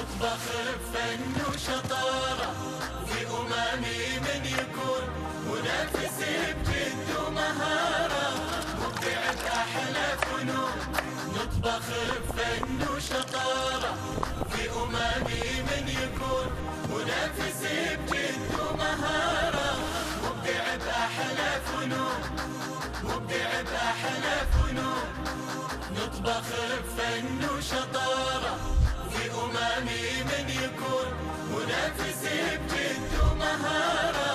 نطبخ بفن وشطارة في أمامي من يكون منافس بجد ومهارة مبدع بأحلى فنون نطبخ بفن وشطارة في أمامي من يكون منافس بجد ومهارة مبدع بأحلى فنون مبدع بأحلى فنون نطبخ بفن وشطارة. أمامي من يكون منافس بجد ومهارة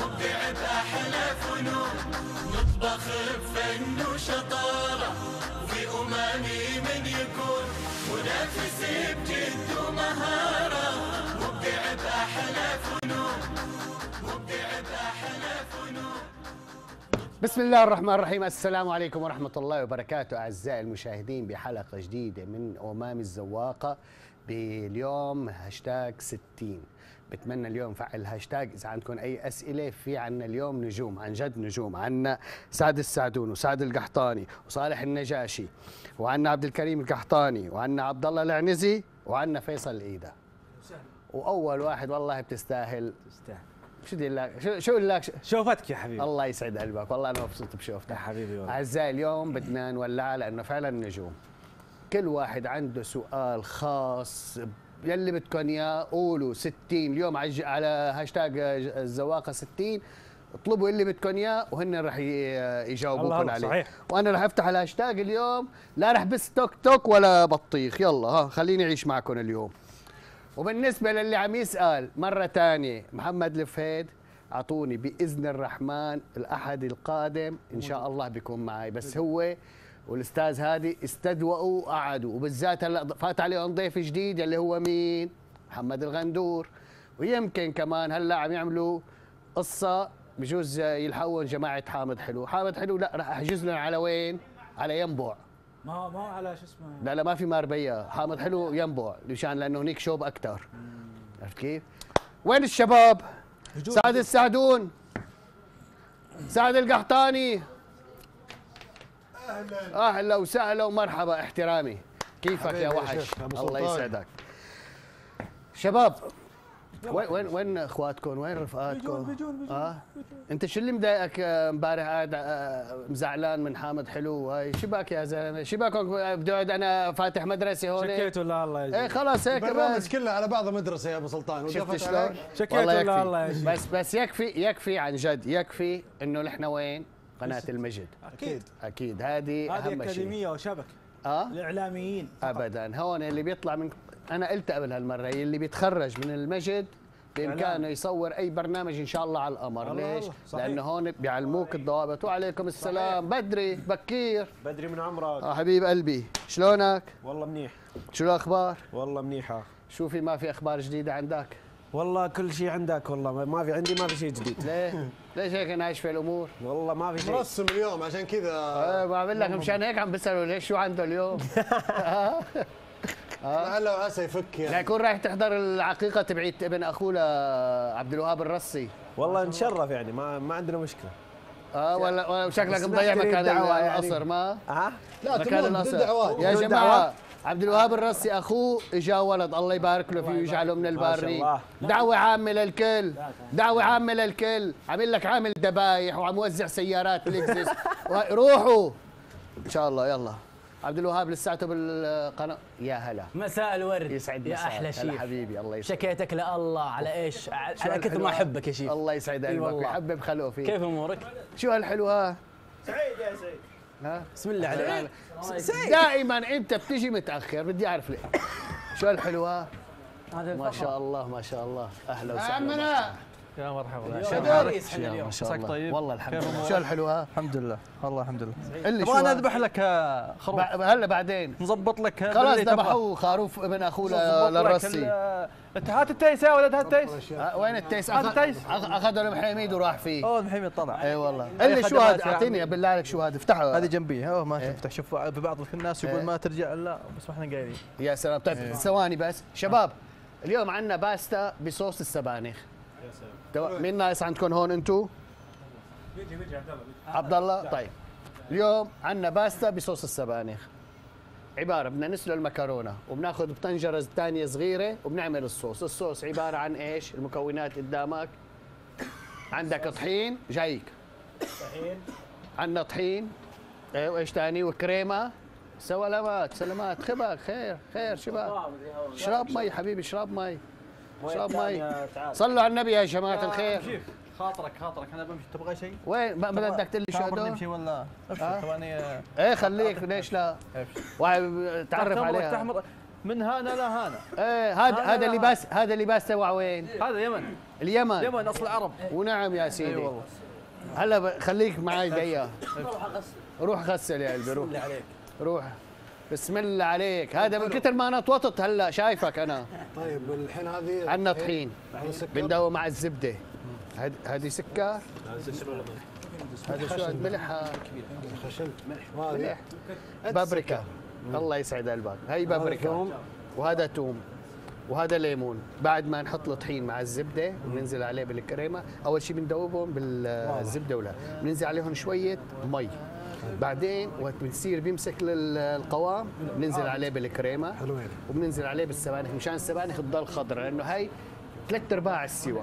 مبدع بأحلى فنون نطبخ بفن وشطارة في أمامي من يكون منافس بجد ومهارة مبدع بأحلى فنون مبدع بأحلى فنون بسم الله الرحمن الرحيم. السلام عليكم ورحمة الله وبركاته. أعزائي المشاهدين بحلقة جديدة من أومامي الذواقة. باليوم هاشتاج 60 بتمنى اليوم نفعل هاشتاج إذا عندكم أي أسئلة في عنا اليوم نجوم عن جد نجوم. عنا سعد السعدون وسعد القحطاني وصالح النجاشي وعنا عبد الكريم القحطاني وعنا عبد الله العنزي وعنا فيصل العيدة وأول واحد والله بتستاهل. تستاهل. شو بدي لك شو شو لك شوفتك يا حبيبي. الله يسعد قلبك. والله أنا مبسوط بشوفتك. يا حبيبي والله. أعزائي اليوم بدنا نولعها لأنه فعلا نجوم. كل واحد عنده سؤال خاص يلي بدكم اياه قولوا 60 اليوم على هاشتاج الذواقة 60 اطلبوا اللي بدكم اياه وهن رح يجاوبوكم عليه. صحيح. وأنا رح أفتح الهاشتاج اليوم. لا رح بس توك توك ولا بطيخ. يلا ها خليني أعيش معكم اليوم. وبالنسبة للي عم يسأل مرة تانية محمد الفهيد أعطوني بإذن الرحمن الأحد القادم. إن شاء الله بيكون معي. بس هو والأستاذ هادي استدوأوا وقعدوا وبالذات هلأ فات عليهم ضيف جديد اللي هو مين؟ محمد الغندور. ويمكن كمان هلأ عم يعملوا قصة بجوز يلحقون جماعة حامد حلو، حامد حلو لأ راح أحجز لهم على وين؟ على ينبع ما ما على شو اسمه؟ لا لا ما في ماربيا حامد حلو ينبع مشان لأنه هنيك شوب أكثر عرفت كيف؟ وين الشباب؟ سعد السعدون. سعد القحطاني. أهلا أهلا وسهلا ومرحبا احترامي. كيفك يا يا وحش؟ الله. يسعدك. شباب وين وين وين أخواتكم؟ وين رفقاتكم؟ بيجون- بيجون- بيجون. آه؟ أنت شو اللي مضايقك آه، امبارح قاعد آه، مزعلان من حامد حلو؟ هاي شباك يا زلمة؟ شباكك بدي أقعد أنا فاتح مدرسة هون. شكيت ولا الله إيه يجزيك خلاص هيك البرنامج بس كله على بعضه مدرسة يا أبو سلطان شفت شلون؟ شكيت ولا الله يجزيك؟ بس بس يكفي يكفي عن جد يكفي إنه نحن وين؟ قناة المجد. أكيد. أكيد. هذه هذه أهم شيء. أكاديمية وشبكه آه؟ الإعلاميين ابدا. هون اللي بيطلع من أنا قلت قبل هالمرة اللي بيتخرج من المجد بإمكانه. يصور أي برنامج إن شاء الله على القمر. الله ليش؟ الله، صحيح. لأنه هون بيعلموك الضوابط. وعليكم السلام. بدري بكير. بدري من عمرك. آه حبيب قلبي. شلونك؟ والله منيح. شو الأخبار؟ والله منيحة. شو في ما في أخبار جديدة عندك؟ والله كل شيء عندك والله. ما- ما في عندي ما في شيء جديد. ليه؟ ليش هيك نايش الأمور؟ والله ما في شيء مرسم اليوم عشان كذا. إيه بعمل لك مشان هيك عم بسأله ليش شو عنده اليوم؟ لعله وعسى يفك يعني. ليكون رايح تحضر العقيقه تبعت ابن أخوه لعبد الوهاب الرصي. والله نشرف يعني ما ما عندنا مشكلة. آه ولا ولا شكلك مضيع مكان يعني. القصر ما؟ ها لا مكان القصر. دعوات. يا جماعة دعوات. عبد الوهاب الرصي أخوه إجا ولد الله يبارك له فيه ويجعله من ما شاء البارين الله. دعوة عامة للكل دعوة عامة للكل. عامل لك عامل ذبايح وعم وزع سيارات لكزس روحوا. إن شاء الله يلا. عبد الوهاب لساته بالقناة. يا هلا. مساء الورد. يسعد يا. أحلى شيف. حبيبي الله يسعدك. شكيتك لله. على إيش؟ على كثر؟ ما أحبك يا شيف. الله يسعد قلبك. ويحبب خلقه فيك. كيف أمورك؟ شو هالحلو ها سعيد يا سعيد. ها؟ بسم الله عليك دائما أنت بتيجي متأخر بدي أعرف ليه شو هذا ما شاء الله ما شاء الله. أهلا وسهلا. عمنا. يا مرحبا شباب ما شاء الله. طيب. والله الحمد لله؟ شو هالحلو ها؟ الحمد لله. والله الحمد لله. اللي شو ها؟ نذبح لك آه، خروف. هلا بعدين. نظبط لك خلاص. ذبحوه خروف ابن أخوه ل- نظبط لك للرصي ال- أنت هات التيس يا ولد هات التيس. آه، وين التيس؟ هذا أخذ- تيس. أخ- أخذه المحيميد وراح فيه. أوه محمد طلع. اي والله. اللي شو هذا؟ يا أعطيني. بالله عليك شو هذا. افتحه. هذه جنبي. أوه ما إيه. تفتح. شوف في بعض الناس يقول إيه. ما ترجع. لا بس ما إحنا قايلين. يا سلام. طيب ثواني بس. شباب اليوم عندنا باستا بصوص السبانخ. تمام. مين ناقص عندكم هون انتو؟ عبد الله طيب. اليوم عندنا باستا بصوص السبانخ. عبارة بدنا نسلق المكرونة وبناخذ بطنجرة ثانية صغيرة وبنعمل الصوص. الصوص عبارة عن إيش؟ المكونات قدامك. عندك طحين جايك. عندنا طحين إيه وإيش ثاني وكريمة. سلامات سلامات خبك خير خير شباب. اشرب مي حبيبي اشرب مي. اشرب مي. صلوا على النبي يا جماعة الخير. خاطرك خاطرك. أنا بمشي. تبغى شيء؟ وين؟ ما بدك تقول لي شو هدول؟ بشيء ولا؟ ابشر ثواني إيه خليك. ليش لا؟ تعرف عليها. تحمر من هانا لهانا إيه هذا هذا. اللباس هذا اللباس تبع وين؟ هذا يمن. اليمن. يمن أصل عرب. ونعم يا اي سيدي والله. هلا خليك معي دقيقة. روح غسل يا قلبي روح. روح. بسم الله عليك. هذا من كثر ما أنا توطت هلأ شايفك أنا. طيب الحين هذه عندنا طحين. بندوب مع الزبدة. هاد- هذه سكر. هذا شو؟ هاد ملح. خشن. وهذه ملح. بابريكا. الله يسعد قلبك. هي بابريكا. وهذا توم. وهذا ليمون. بعد ما نحط الطحين مع الزبدة وننزل عليه بالكريمة. أول شيء بندوبهم بالزبدة ولا. بننزل عليهم شوية مي. بعدين وقت بتصير بيمسك القوام بننزل عليه بالكريمة. حلوين وبننزل عليه بالسبانخ مشان السبانخ تضل خضراء لأنه هي ثلاث أرباع السوا.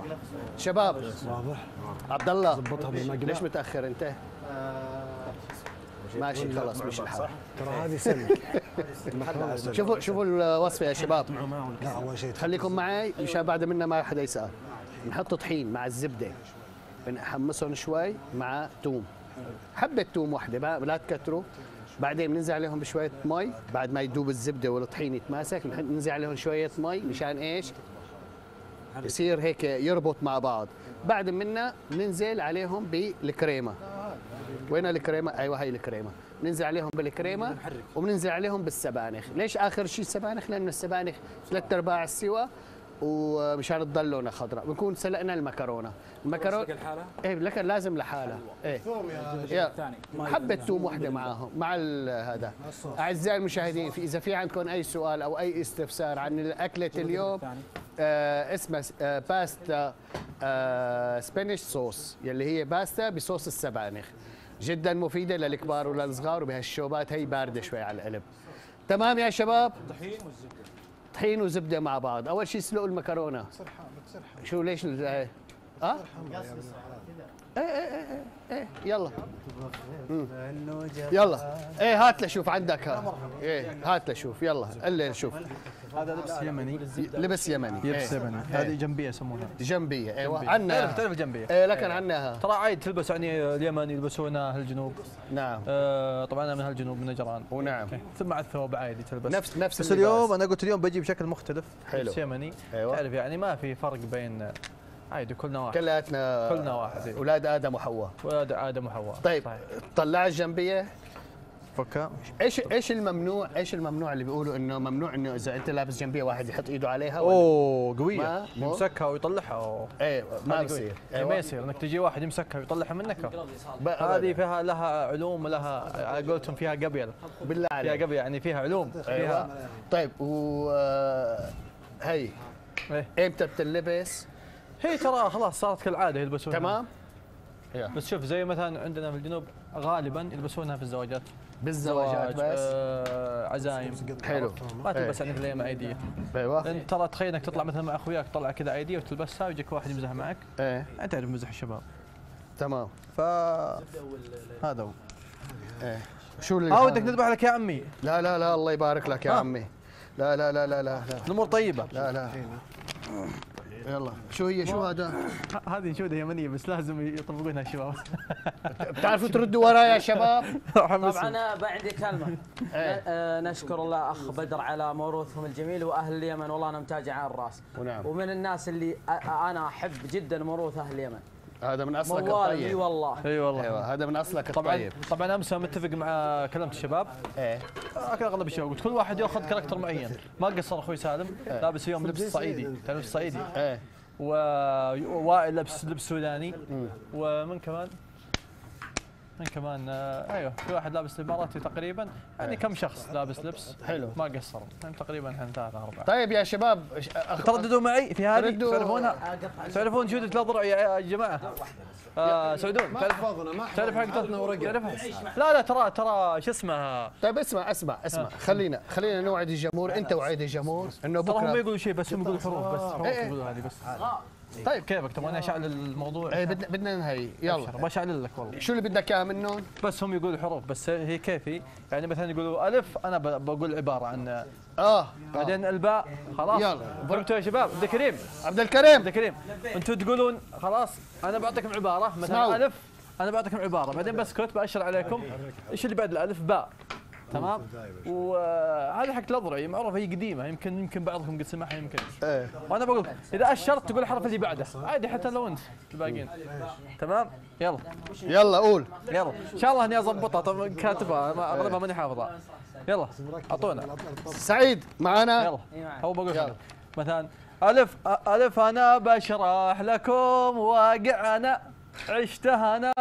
شباب واضح. عبد الله بالمقلاة. ليش متأخر أنت؟ ماشي خلاص مش الحال. ترى هذه سلك شوفوا شوفوا الوصفة يا شباب. لا أول شيء خليكم معي مشان بعد منا ما حدا يسأل. نحط طحين مع الزبدة. بنحمصهم شوي مع توم. حبة توم واحدة لا تكتروا. بعدين بننزل عليهم بشوية مي بعد ما يدوب الزبدة والطحين يتماسك بننزل عليهم شوية مي مشان إيش؟ يصير هيك يربط مع بعض. بعد منا بننزل عليهم بالكريمة. وين الكريمة؟ أيوه هي الكريمة. ننزل عليهم بالكريمة وبننزل عليهم بالسبانخ. ليش آخر شيء السبانخ لأنه السبانخ ثلاث أرباع السوا. ومشان تضل لونها خضراء. بنكون سلقنا المكرونة. المكرونه الحالة؟ إيه لكن لازم لحالها. إيه. يا ثاني حبة توم واحدة معاهم. مع ال- هذا. أعزائي المشاهدين في إذا في عندكم أي سؤال أو أي استفسار عن أكلة اليوم آه اسمها آه باستا آه spinach sauce يلي هي باستا بصوص السبانخ. جدا مفيدة للكبار وللصغار وبهالشوبات هي باردة شوي على القلب. تمام يا شباب؟ طحين والزبدة. طحين وزبدة مع بعض. أول شيء سلقوا المكرونة. شو ليش ال- آه؟ آه؟ إيه إيه إيه إيه يلا. مم. يلا. إيه هات لشوف عندك. ها إيه هات لشوف. يلا قل شوف. هذا لبس يمني. لبس يمني. لبس إيه. يمني. إيه. هذه جنبية يسمونها. جنبية. أيوه تعرف عنا تعرف الجنبية. إيه لكن عناها ترى عادي تلبس يعني اليمن يلبسونها أهل الجنوب نعم. آه طبعا أنا من أهل الجنوب من نجران. ونعم. ثم مع الثوب عادي تلبس. نفس نفس بس. اليوم أنا قلت اليوم بجي بشكل مختلف. حلو. لبس يمني. أيوة. تعرف يعني ما في فرق بين عادي كلنا واحد. كلياتنا كلنا واحد إيه. أولاد آدم وحواء. ولاد آدم وحواء. طيب صحيح. طلع الجنبية؟ فكها إيش إيش الممنوع إيش الممنوع اللي بيقولوا إنه ممنوع إنه إذا أنت لابس جنبية واحد يحط إيده عليها أوه قوية؟ يمسكها ويطلعها. أوه. إيه ما بصير قوية. أيوة. ما يصير. إنك تجي واحد يمسكها ويطلعها منك. هذه. فيها لها علوم ولها على قولتهم فيها قبيل. بالله فيها عليك. قبيل يعني فيها علوم. أيوه. فيها طيب و آه، هي إيه. إمتى بتلبس؟ هي ترى خلاص صارت كالعادة يلبسونها. تمام. بس شوف زي مثلا عندنا في الجنوب غالبا يلبسونها في الزواجات. بالزواجات زواج، بس. آه عزايم. حلو. ما تلبس إيه. عندك الأيام عيديه أيوه لأن ترى تخيل إنك تطلع مثلا مع أخوياك تطلع كذا عيديه وتلبسها ويجيك واحد يمزح معك. إيه. انت تعرف مزح الشباب. تمام. ف هذا هو. إيه. شو اللي آه ودك نذبح لك يا عمي. لا لا لا الله يبارك لك يا. عمي. لا لا لا لا لا لا. الأمور طيبة. لا لا. يلا. شو هي؟ شو هذا؟ هذه نشوده يمنيه بس لازم يطبقونها الشباب. بتعرفوا تردوا ورايا يا شباب؟ طبعا أنا بعد كلمة. إيه. آه، نشكر الله أخ بدر على موروثهم الجميل وأهل اليمن. والله أنا متاجع على الرأس. ونعم ومن الناس اللي أنا أحب جدا موروث أهل اليمن. هذا من أصلك موال إي الطيب والله. إي والله. أيوه هذا من أصلك طبعا الطيب. طبعا امس أنا متفق مع كلمت الشباب إيه. أكل أغلب الشباب قلت كل واحد يأخذ character معين. ما قصر أخوي سالم لابس اليوم لبس صعيدي. تعرف الصعيدي إيه. ووائل لبس لبس سوداني. ومن كمان؟ من كمان آه، أيوه في واحد لابس الاماراتي تقريبا. يعني كم شخص لابس لبس؟ حلو. ما قصروا. يعني تقريبا إحنا ثلاثة أربعة. طيب يا شباب أخ- ترددوا معي في هذه. تعرفونها؟ تعرفون جودة الأضرع يا جماعة؟ آه سعودون تعرف تعرف حفظنا حق تعرفها لا لا ترى ترى شو اسمه؟ طيب اسمع اسمع اسمع. خلينا خلينا نوعد الجمهور. انت وعد الجمهور. انه ترى هم ما بكرة. يقولوا شيء بس هم يقولوا حروف بس حروف إيه. يقولوا هذه بس. طيب كيفك؟ تبغاني أشعل الموضوع؟ إيه بدنا بدنا ننهي. يلا. بشعل لك والله. شو اللي بدك اياه منهم؟ بس هم يقولوا حروف بس هي كيفي. يعني مثلا يقولوا ألف أنا بقول عبارة عن آه. بعدين الباء خلاص. يلا. فهمتوا يا شباب؟ عبد الكريم. عبد الكريم. عبد الكريم. أنتم تقولون خلاص أنا بعطيكم عبارة مثلا. ألف أنا بعطيكم عبارة. بعدين بسكت بأشر عليكم. إيش اللي بعد الألف؟ باء. تمام؟ وهذه حق الأضرع معروفة هي قديمة يمكن يمكن بعضكم قد سمعها يمكن. إيه. وأنا بقول إذا أشرت تقول الحرف اللي بعده. عادي حتى لو أنت الباقيين. تمام؟ يلا. يلا قول. يلا. إن شاء الله إني أضبطها. طب كاتبها ما- أغلبها ماني حافظها. يلا. أعطونا. سعيد معنا يلا. هو بقول. مثلا ألف ألف أنا بشرح لكم واقع أنا عشته أنا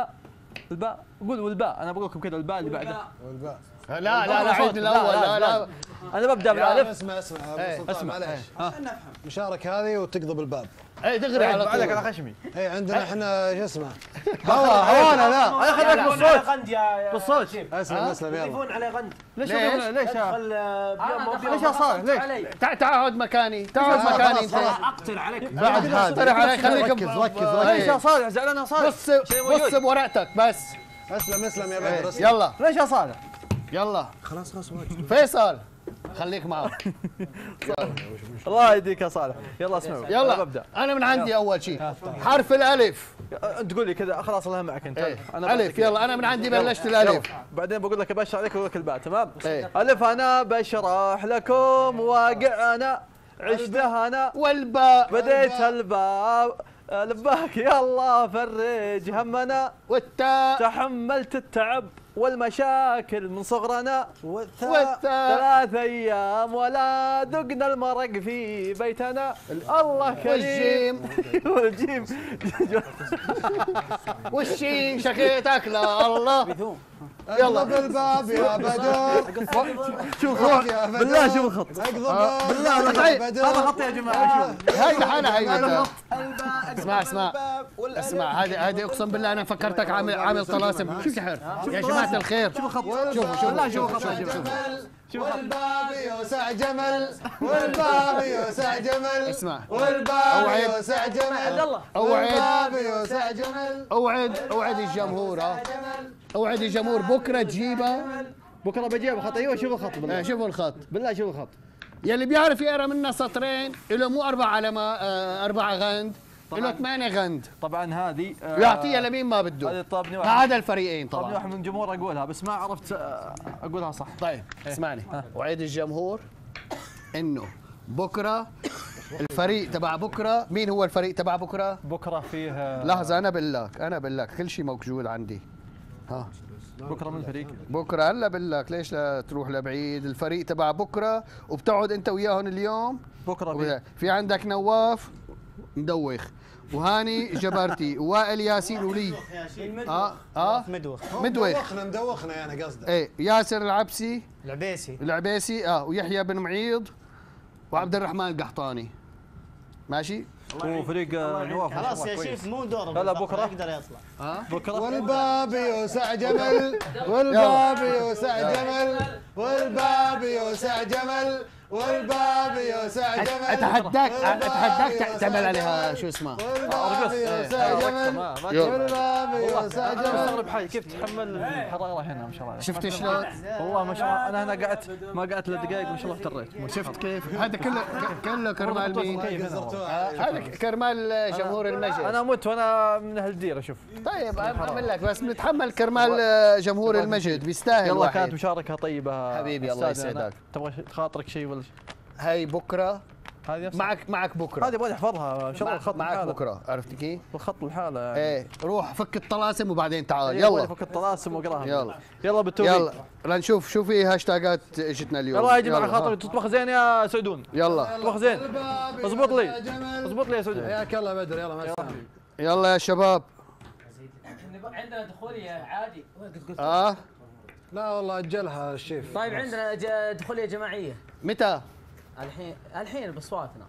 الباء قول والباء. أنا بقول لكم كذا الباء اللي بعده. والباء. لا لا لا. عيد الأول لا لا أنا ببدأ بالألف. أسمع أسمع إيه، ابو سلطان أسمع. معليش. ها. مشارك هذه وتقضب الباب إيه دغري على عليك طول على خشمي. اي عندنا إحنا شو اسمه؟ هوانا لا. أنا خليك على بالصوت. غند يا بالصوت. أسلم أسلم يلا. يضيفون عليه غند. ليش؟ ليش؟ ليش؟ آه، بيوم بيوم ليش يا صالح ليش؟ تع- تعال مكاني. تعال مكاني. انت أقتل عليك. بعد هذا. اقترح علي خليك ركز ركز ليش يا إيه. صالح؟ زعلان يا صالح. بص. بص بورقتك بس. أسلم أسلم يا بدر يلا. ليش يا صالح يلا. خلاص خلاص فيصل خليك معه الله يهديك يا صالح. يلا اسمعوا. يلا. ببدأ. أنا من عندي أول شيء. حرف الألف. انت تقول لي كذا خلاص الله معك أنت. إيه. أنا ألف يلا أنا من عندي يلا. بلشت الألف. يلا. بعدين بقول لك ابشر عليك واقول لك الباء تمام؟ إيه. ألف أنا بشرح لكم. واقع أنا عشته أنا. والباء. بديت الباء. لباك يا الله فرج همنا. والتاء. تحملت التعب. والمشاكل من صغرنا ثلاث أيام ولا ذقنا المرق في بيتنا. الله كريم. والجيم. والشين شكيتك لا الله. اقضب الباب يا بدر. شوف روح يا بدر بالله شوف الخط اقضب بالله هذا خط يا جماعة شوف. هاي لحالها هي اسمع اسمع. اسمع هذه هذه اقسم بالله أنا فكرتك عامل عامل طلاسم. شو سحر يا جماعة الخير. شوف الخط شوفوا شوفوا شوف. الخط جماعة والباب يوسع جمل. والباب يوسع جمل. اسمع. والباب. يوسع جمل. أوعد. والباب يوسع جمل. أوعد. أوعد الجمهور أوعد الجمهور. بكرة تجيبها بكرة بجيب خط أيوه شوف الخط آه، بالله شوفوا الخط. بالله شوف الخط. يلي بيعرف يقرأ منا سطرين له مو أربع علامات آه، أربع غند له ثمانية غند. طبعا هذه آه، لمين ما بده. هذه طابني واحد. هذا الفريقين طابني طبعا واحد من الجمهور أقولها بس ما عرفت آه، أقولها صح. طيب اسمعني. وعيد الجمهور إنه بكرة الفريق تبع بكرة مين هو الفريق تبع بكرة؟ بكرة فيه آه، لحظة أنا بقول لك أنا بقول لك كل شيء موجود عندي. ها. بكرة من الفريق. بكرة هلا بقول لك ليش لا تروح لبعيد؟ الفريق تبع بكرة. وبتقعد انت وياهم اليوم؟ بكرة وبدا- في عندك نواف؟ مدوخ. وهاني جبرتي. ووائل ياسين ولي آه آه. مدوخ. مدوخ. مدوخنا مدوخنا أنا قصدي إيه ياسر العبسي. العبيسي. العبيسي آه ويحيى بن معيض. وعبد الرحمن القحطاني. ماشي؟ وفريق نواف خلاص يا. شيف مو دوره لا، لا، بكرة. يقدر يطلع. بكرة. والباب يوسع جمل. والباب يوسع جمل. والباب يوسع جمل. والباب يوسع جمل اتحداك أتحداك تعمل عليها. شو اسمه؟ والباب يوسع جمل ما ما يلا. والباب يوسع جمل مستغرب حالي. كيف تحمل الحراره هنا ما شاء الله. شفت شلون والله ما شاء الله. أنا هنا قعدت ما قعدت الا دقائق ما شاء الله افتريت شفت كيف؟ هذا كله كله كرمال مين؟ قصرتوها هذا كرمال جمهور المجد أنا مت وأنا من أهل الديره شوف طيب أعمل لك بس بنتحمل كرمال جمهور المجد بيستاهل يلا كانت مشاركة طيبة. حبيبي، الله. يسعدك. تبغى خاطرك شيء ولا شيء هاي بكرة. هذه؟ معك معك بكرة. هذه أبغى أحفظها إن شاء الله معك, الخط معك لحاله. بكرة عرفت كيف؟ الخط لحاله يعني. إيه روح فك الطلاسم وبعدين تعال. يلا. يلا فك الطلاسم وأقراها. يلا. يلا بالتوفيق. يلا. لنشوف شو في هاشتاجات اجتنا اليوم. يلا يا جماعة يلا، خاطر. تطبخ زين يا سعدون يلا. تطبخ زين. اضبط لي. اضبط لي يا سعدون حياك الله بدر. يلا مع السلامة. يلا. يا شباب. عندنا دخوليه عادي. قلت قلت آه؟ لا والله أجلها الشيف. طيب عندنا ج- دخوليه جماعية. متى؟ الحين الحين بصواتنا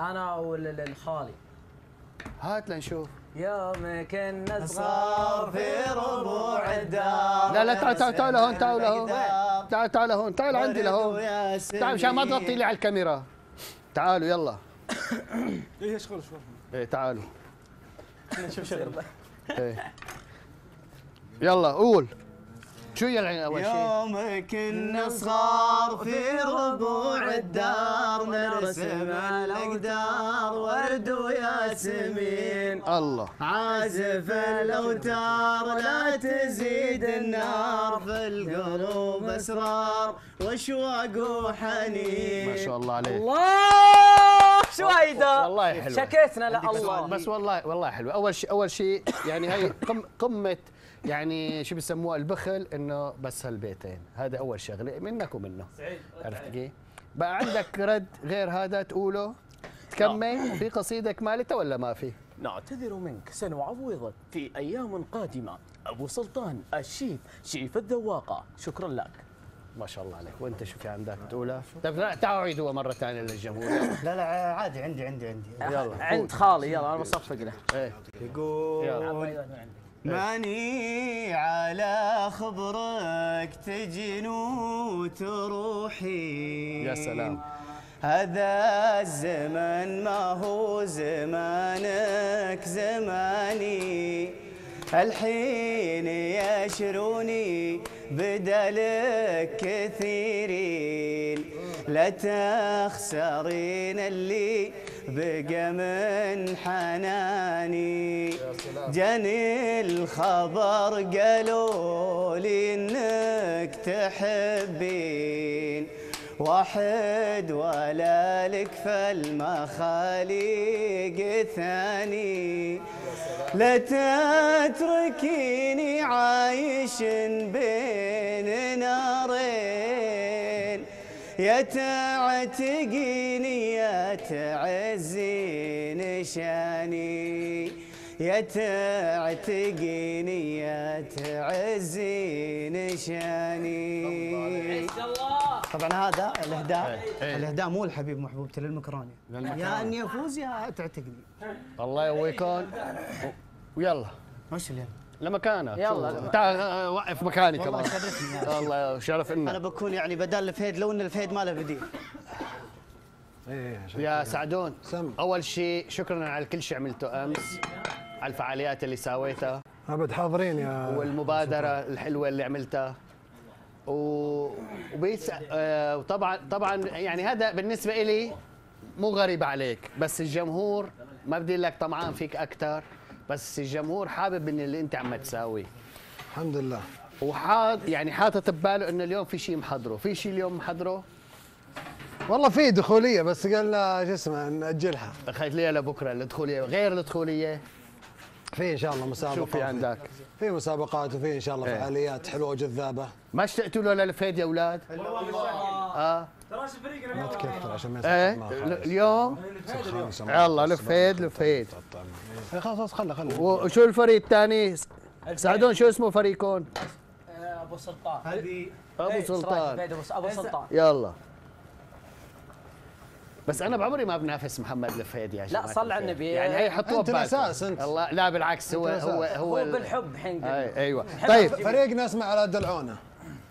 أنا والخالي. هات لنشوف يوم كنا صغار في ربوع الدار. لا لا تعال تعال تعال هون تعال هون تعال تعال هون تعال عندي لهون. تعال مشان ما تغطي لي على الكاميرا. تعالوا يلا. إيه شغل شغل. إيه تعالوا. نشوف شغل. إيه. يلا قول. شو يا العين أول شيء يوم كنا صغار في ربوع الدار نرسم الأقدار. ورد وياسمين الله. عازف الأوتار لا تزيد النار. في القلوب أسرار. واشواق وحنين. ما شاء الله عليك. الله! شو هيدا والله حلوة. شكيتنا لا بس, الله. بس والله والله حلو أول شيء أول شيء يعني هي قم قمة يعني شو بيسموها البخل إنه بس هالبيتين. هذا أول شغلة منك ومنه. عرفت كيف؟ بقى عندك رد غير هذا تقوله؟ تكمل. في قصيده كمالته ولا ما في؟ نعتذر منك سنعوضك في أيام قادمة. أبو سلطان الشيف شيف الذواقة. شكرا لك. ما شاء الله عليك. وأنت شو في عندك تقولها طيب لا تعالوا عيدوها مرة ثانية للجمهور. لا لا عادي عندي عندي عندي. يلا عند خالي يلا أنا بصفق له. إيه. يقول ماني على خبرك تجن وتروحين يا سلام. هذا الزمن ما هو زمانك زماني. الحين يشروني بدلك كثيرين. لا تخسرين اللي بقى من حناني. جاني الخبر قالوا لي إنك تحبين. واحد ولا لك فالمخاليق ثاني. لا تتركيني عايش بين نارين. يا تعتقيني يا تعزين شاني. يا تعتقيني يا تعزين شاني. طبعا هذا الإهداء إيه. الإهداء مو الحبيب محبوبتي للمكرونة. يا إني أفوز يا تعتقني الله يقويكم ويلا وش اللي؟ لمكانك يلا. تعال آه، وقف مكاني والله كمان. شرفني يا الله شرف أنا لنا بكون يعني بدال الفهد لو إن الفهد ما له بديل. إيه عشان يا سعدون سم. أول شيء شكرا على كل شيء عملته أمس على الفعاليات اللي سويتها أبد حاضرين يا والمبادرة الحلوة اللي عملتها. و... وبيس... آه وطبعا طبعا يعني هذا بالنسبة إلي مو غريب عليك بس الجمهور ما بدي لك طمعان فيك أكثر بس الجمهور حابب إن اللي أنت عم تساويه. الحمد لله. وحاط يعني حاطط بباله إنه اليوم في شيء محضره. في شيء اليوم محضره؟ والله في دخولية بس قلنا شو اسمه نأجلها. خليت لي لبكره الدخولية. غير الدخولية؟ في إن شاء الله مسابقات. شو في عندك؟ في مسابقات وفي إن شاء الله إيه. فعاليات حلوة وجذابة. ما اشتقتوا له للفيد يا أولاد؟ آه. ما تكثر عشان ما إيه؟ يصير ما ل- اليوم. يلا لفيد لفيد خلاص خلاص خله خله وشو الفريق الثاني؟ سعدون شو اسمه فريقكم أبو سلطان. أبو سلطان. أبو سلطان. يلا. بس أنا بعمري ما بنافس محمد لفيد يا جماعة صل على. النبي. يعني هي حطوها أنت ببالكم. الأساس أنت. الله لا بالعكس هو هو. هو هو ال- بالحب حين أي أيوه. طيب. فريقنا اسمه على دلعونه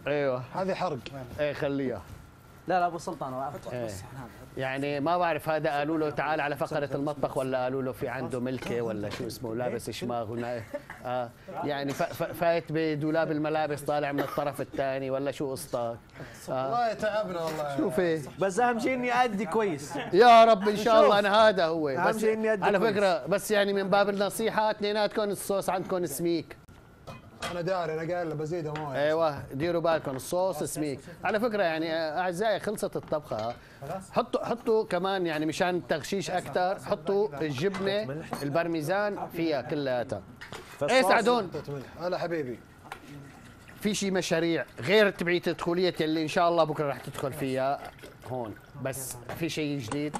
أيوه. هذه حرق. إيه خليها. لا لا أبو سلطان إيه. يعني ما بعرف هذا قالوا له تعال على فقرة المطبخ ولا قالوا له في عنده ملكة ولا شو اسمه لابس شماغ ونا- آه. يعني ف- ف- فايت بدولاب الملابس طالع من الطرف الثاني ولا شو قصتك آه. والله تعبنا والله. شوفي. بس أهم شيء إني أدي كويس. يا رب إن شاء الله أنا هذا هو. أهم بس شيء إني أدي على. فكرة بس يعني من باب النصيحة اثنيناتكم الصوص عندكم سميك. أنا داري أنا قايل له بزيده مويه أيوه ديروا بالكم الصوص سميك. على فكرة يعني أعزائي خلصت الطبخة. حطوا حطوا كمان يعني مشان التغشيش أكثر حطوا الجبنة البرميزان فيها كلياتها إيه سعدون؟ ملح هلا حبيبي. في شيء مشاريع غير تبعية الدخولية اللي إن شاء الله بكرة رح تدخل فيها هون. بس في شيء جديد؟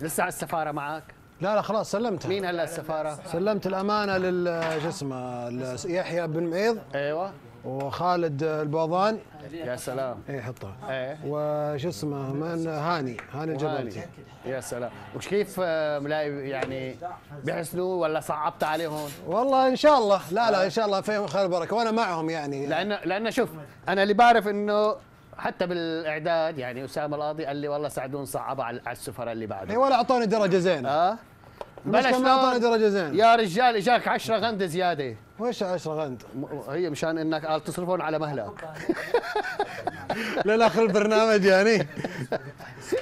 لسه على السفارة معك؟ لا لا خلاص سلمتها. مين هلا السفارة؟ سلمت الأمانة لل شو اسمه يحيى بن معيض أيوه. وخالد البوضان يا سلام. اي حطها. إيه. وش اسمه من هاني هاني الجبلتي. يا سلام. وش كيف آه، ملاقي يعني بيحسنوا ولا صعبت عليهم؟ والله إن شاء الله. لا لا إن شاء الله فيهم خير بركه وأنا معهم يعني. لأن لأن شوف أنا اللي بعرف إنه حتى بالإعداد يعني أسامة القاضي قال لي والله ساعدون صعبها على على السفراء اللي إي بعده ولا أعطوني درجة زينة. آه؟ بس كم أعطوني درجة زينة. يا رجال إجاك 10 غند زيادة. وش 10 غند؟ هي مشان إنك قال تصرفون على مهلك. للاخر البرنامج يعني.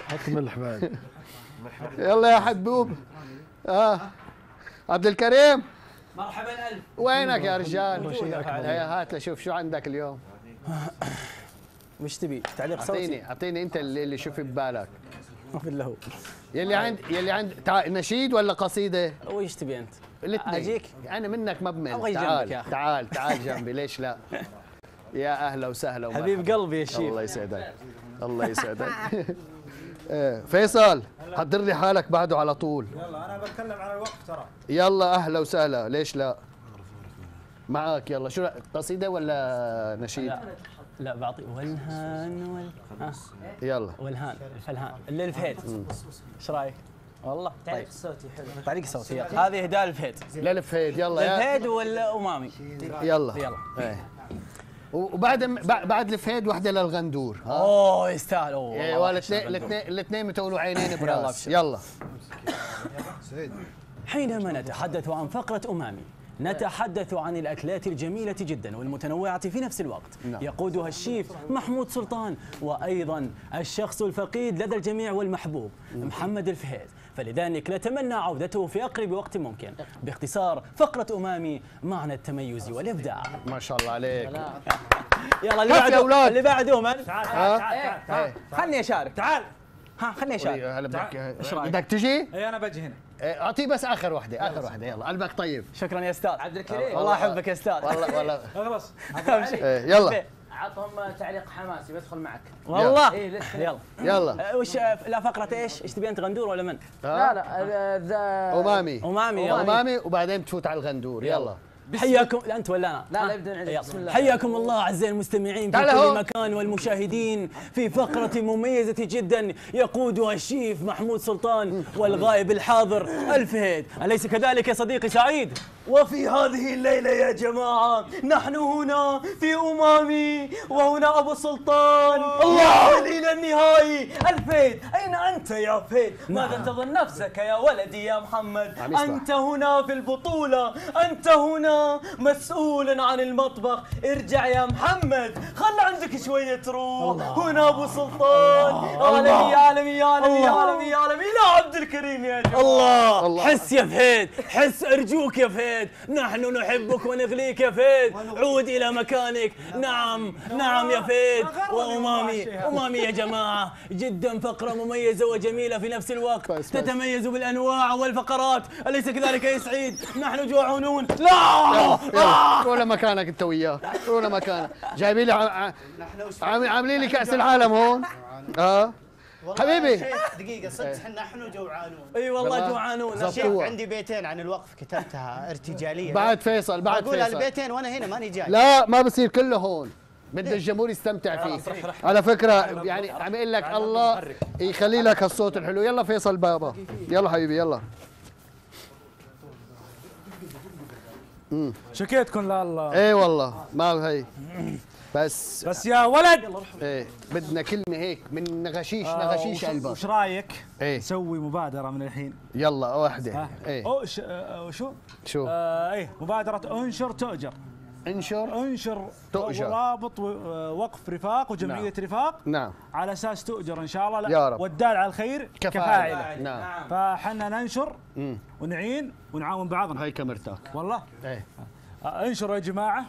حط ملح بعد يلا يا حبوب آه. عبد الكريم. مرحبا ألف. وينك يا رجال؟ هات لشوف شو عندك اليوم. وش تبي تعليق صوتي اعطيني أعطيني أنت اللي, اللي شوف ببالك ما في إلا هو يلي عند يلي عند تعال نشيد ولا قصيدة؟ وش تبي أنت الاثنين أجيك؟ أنا منك ما بمل تعال أخي. تعال تعال جنبي ليش لا؟ يا أهلا وسهلا ومرحبا. حبيب قلبي يا شيخ الله يسعدك الله يسعدك إيه، فيصل حضر لي حالك بعده على طول يلا أنا بتكلم عن الوقف ترى يلا أهلا وسهلا ليش لا؟ معك يلا شو قصيدة ولا نشيد؟ لا لا بعطي. والهان وال ها يلا. والهان الفلهان. اللي الفهد إيش رأيك؟ والله. طيب. صوتي حلو. تعليق صوتي يلا. هذه هداء الفهد لا الفهد يلا يا. الفهد والأمامي. يلا. يلا. إيه. وبعد بع- بعد الفهد وحدة للغندور. ها؟ أوه يستاهل. أوه إيه والله والاثنين. الاثنين الاثنين متولوا عينين براس. يلا. حينما نتحدث عن فقرة أمامي نتحدث عن الأكلات الجميلة جدا والمتنوعة في نفس الوقت. نعم. يقودها الشيف محمود سلطان وأيضا الشخص الفقيد لدى الجميع والمحبوب محمد الفهيد فلذلك نتمنى عودته في أقرب وقت ممكن. باختصار فقرة أمامي معنى التميز والإبداع. ما شاء الله عليك. يلا اللي بعده أولاد. اللي بعده من؟ تعال ها؟ تعال تعال تعال خلني أشارك. تعال. ها خلني أشارك. هلا بدك إيش رأيك؟ بدك تجي؟ أي أنا بجي هنا. إيه، أعطيه بس آخر وحدة آخر وحدة يلا. قلبك طيب. شكرا يا أستاذ. عبد الكريم. والله أحبك يا أستاذ. والله والله. خلاص. إيه، يلا. عطهم تعليق حماسي بدخل معك. والله. إيه يلا. يلا. أه، وش أه، لا فقرة إيش؟ إيش تبي أنت غندور ولا من؟ لا لا ذا امامي امامي يلا. امامي وبعدين تفوت على الغندور يلا. حياكم لا انت ولا أنا لا، لا،. بسم الله. حياكم الله أعزائي المستمعين في كل. مكان والمشاهدين في فقرة مميزة جدا يقودها الشيف محمود سلطان والغائب الحاضر الفهيد أليس كذلك يا صديقي سعيد؟ وفي هذه الليلة يا جماعة نحن هنا في أمامي وهنا أبو سلطان. الله! إلى النهائي الفهيد أين أنت يا فهيد؟ ماذا تظن نفسك يا ولدي يا محمد؟ أنت هنا في البطولة أنت هنا مسؤول عن المطبخ. ارجع يا محمد خل عندك شوية روح. هنا أبو سلطان. عالمي يا عالمي يا عالمي يا عالمي يا عالمي. لا عبد الكريم يا جماعة. الله, الله. حس يا فهد حس أرجوك يا فهد نحن نحبك ونغليك يا فهد عود إلى مكانك. نعم نعم يا فهد وأمامي أمامي يا جماعة جدا فقرة مميزة وجميلة في نفس الوقت. تتميز بالأنواع والفقرات. أليس كذلك يا سعيد؟ نحن جوعانون لا! يلا روح لمكانك أنت وياه. روح لمكانك جايبين لي عاملين لي كأس العالم هون. آه حبيبي. دقيقة صدق إحنا نحن جوعانون؟ أي والله والله. جوعانون. شيخ. عندي بيتين عن الوقف كتبتها ارتجالية. بعد فيصل بعد أقول فيصل. البيتين وأنا هنا ماني جاي. لا ما بصير كله هون. بده الجمهور يستمتع فيه. على فكرة يعني عم أقول لك الله يخلي لك هالصوت الحلو. يلا فيصل بابا. يلا حبيبي يلا. شكيتكم لله. إيه والله ما هي. بس بس يا ولد! إيه بدنا كلمة هيك من غشيش آه، نغشيش قلبك وش رأيك إيه. نسوي مبادرة من الحين؟ يلا واحدة. إيه. أو ش... آه، شو؟ شو؟ آه إيه مبادرة أنشر تؤجر. أنشر؟ أنشر تؤجر. رابط آه، وقف رفاق وجمعية رفاق نعم. على أساس تؤجر إن شاء الله. يا رب. والدال على الخير كفاعله نعم. فحنا ننشر مم. ونعين ونعاون بعضنا. هاي كاميرتك والله؟ إيه. آه، أنشروا يا جماعة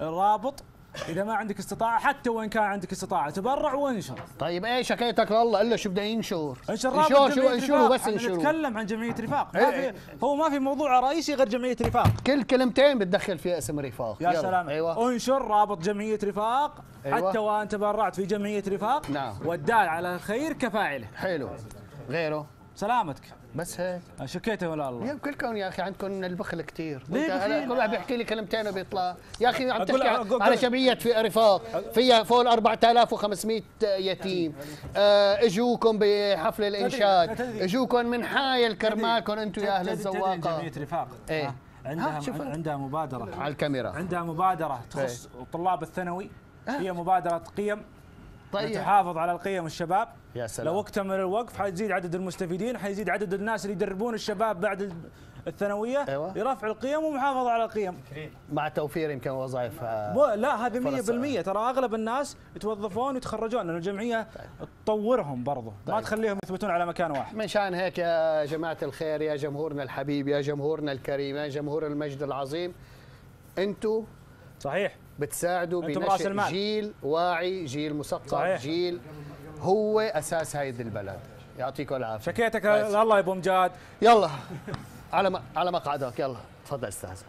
الرابط إذا ما عندك استطاعة حتى وإن كان عندك استطاعة تبرع وانشر. طيب إيه شكيتك لله إلا شو بده ينشر. انشر شو انشروا. بس انشروا. نتكلم عن جمعية رفاق. ما إيه. في هو ما في موضوع رئيسي غير جمعية رفاق. كل كلمتين بتدخل فيها اسم رفاق. يا. سلام. أيوه. انشر رابط جمعية رفاق. أيوة. حتى وإن تبرعت في جمعية رفاق نعم. والدال على الخير كفاعله. حلو. غيره؟ سلامتك. بس هيك. شكيته ولا الله؟ يا كلكم يا أخي عندكم البخل كثير؟ كل واحد بيحكي لي كلمتين وبيطلع. يا أخي عم تحكي أقول- على جمعيه في رفاق. فيها فوق ال 4500 يتيم. آه، أجوكم بحفل الإنشاد. أجوكم من حايل كرمالكم أنتم يا أهل الزواقة. جمعية رفاق. إيه. ها؟ عندها. عندها مبادرة. على الكاميرا. عندها مبادرة تخص الطلاب الثانوي. هي مبادرة قيم. طيب. تحافظ على القيم الشباب يا سلام. لو اكتمل الوقف حيزيد عدد المستفيدين حيزيد عدد الناس اللي يدربون الشباب بعد ال- الثانوية أيوة. لرفع القيم ومحافظه على القيم مع توفير يمكن وظائف آه، لا هذه فرص. 100% ترى أغلب الناس يتوظفون ويتخرجون لأن الجمعية تطورهم برضو ما طيب. تخليهم يثبتون على مكان واحد مشان هيك يا جماعة الخير يا جمهورنا الحبيب يا جمهورنا الكريم يا جمهور المجد العظيم أنتم صحيح بتساعدوا المال. جيل واعي جيل مثقف. جيل هو أساس هيدي البلد يعطيكم العافية شكيتك. الله يا أبو مجاد يلا على م... على مقعدك يلا تفضل أستاذ.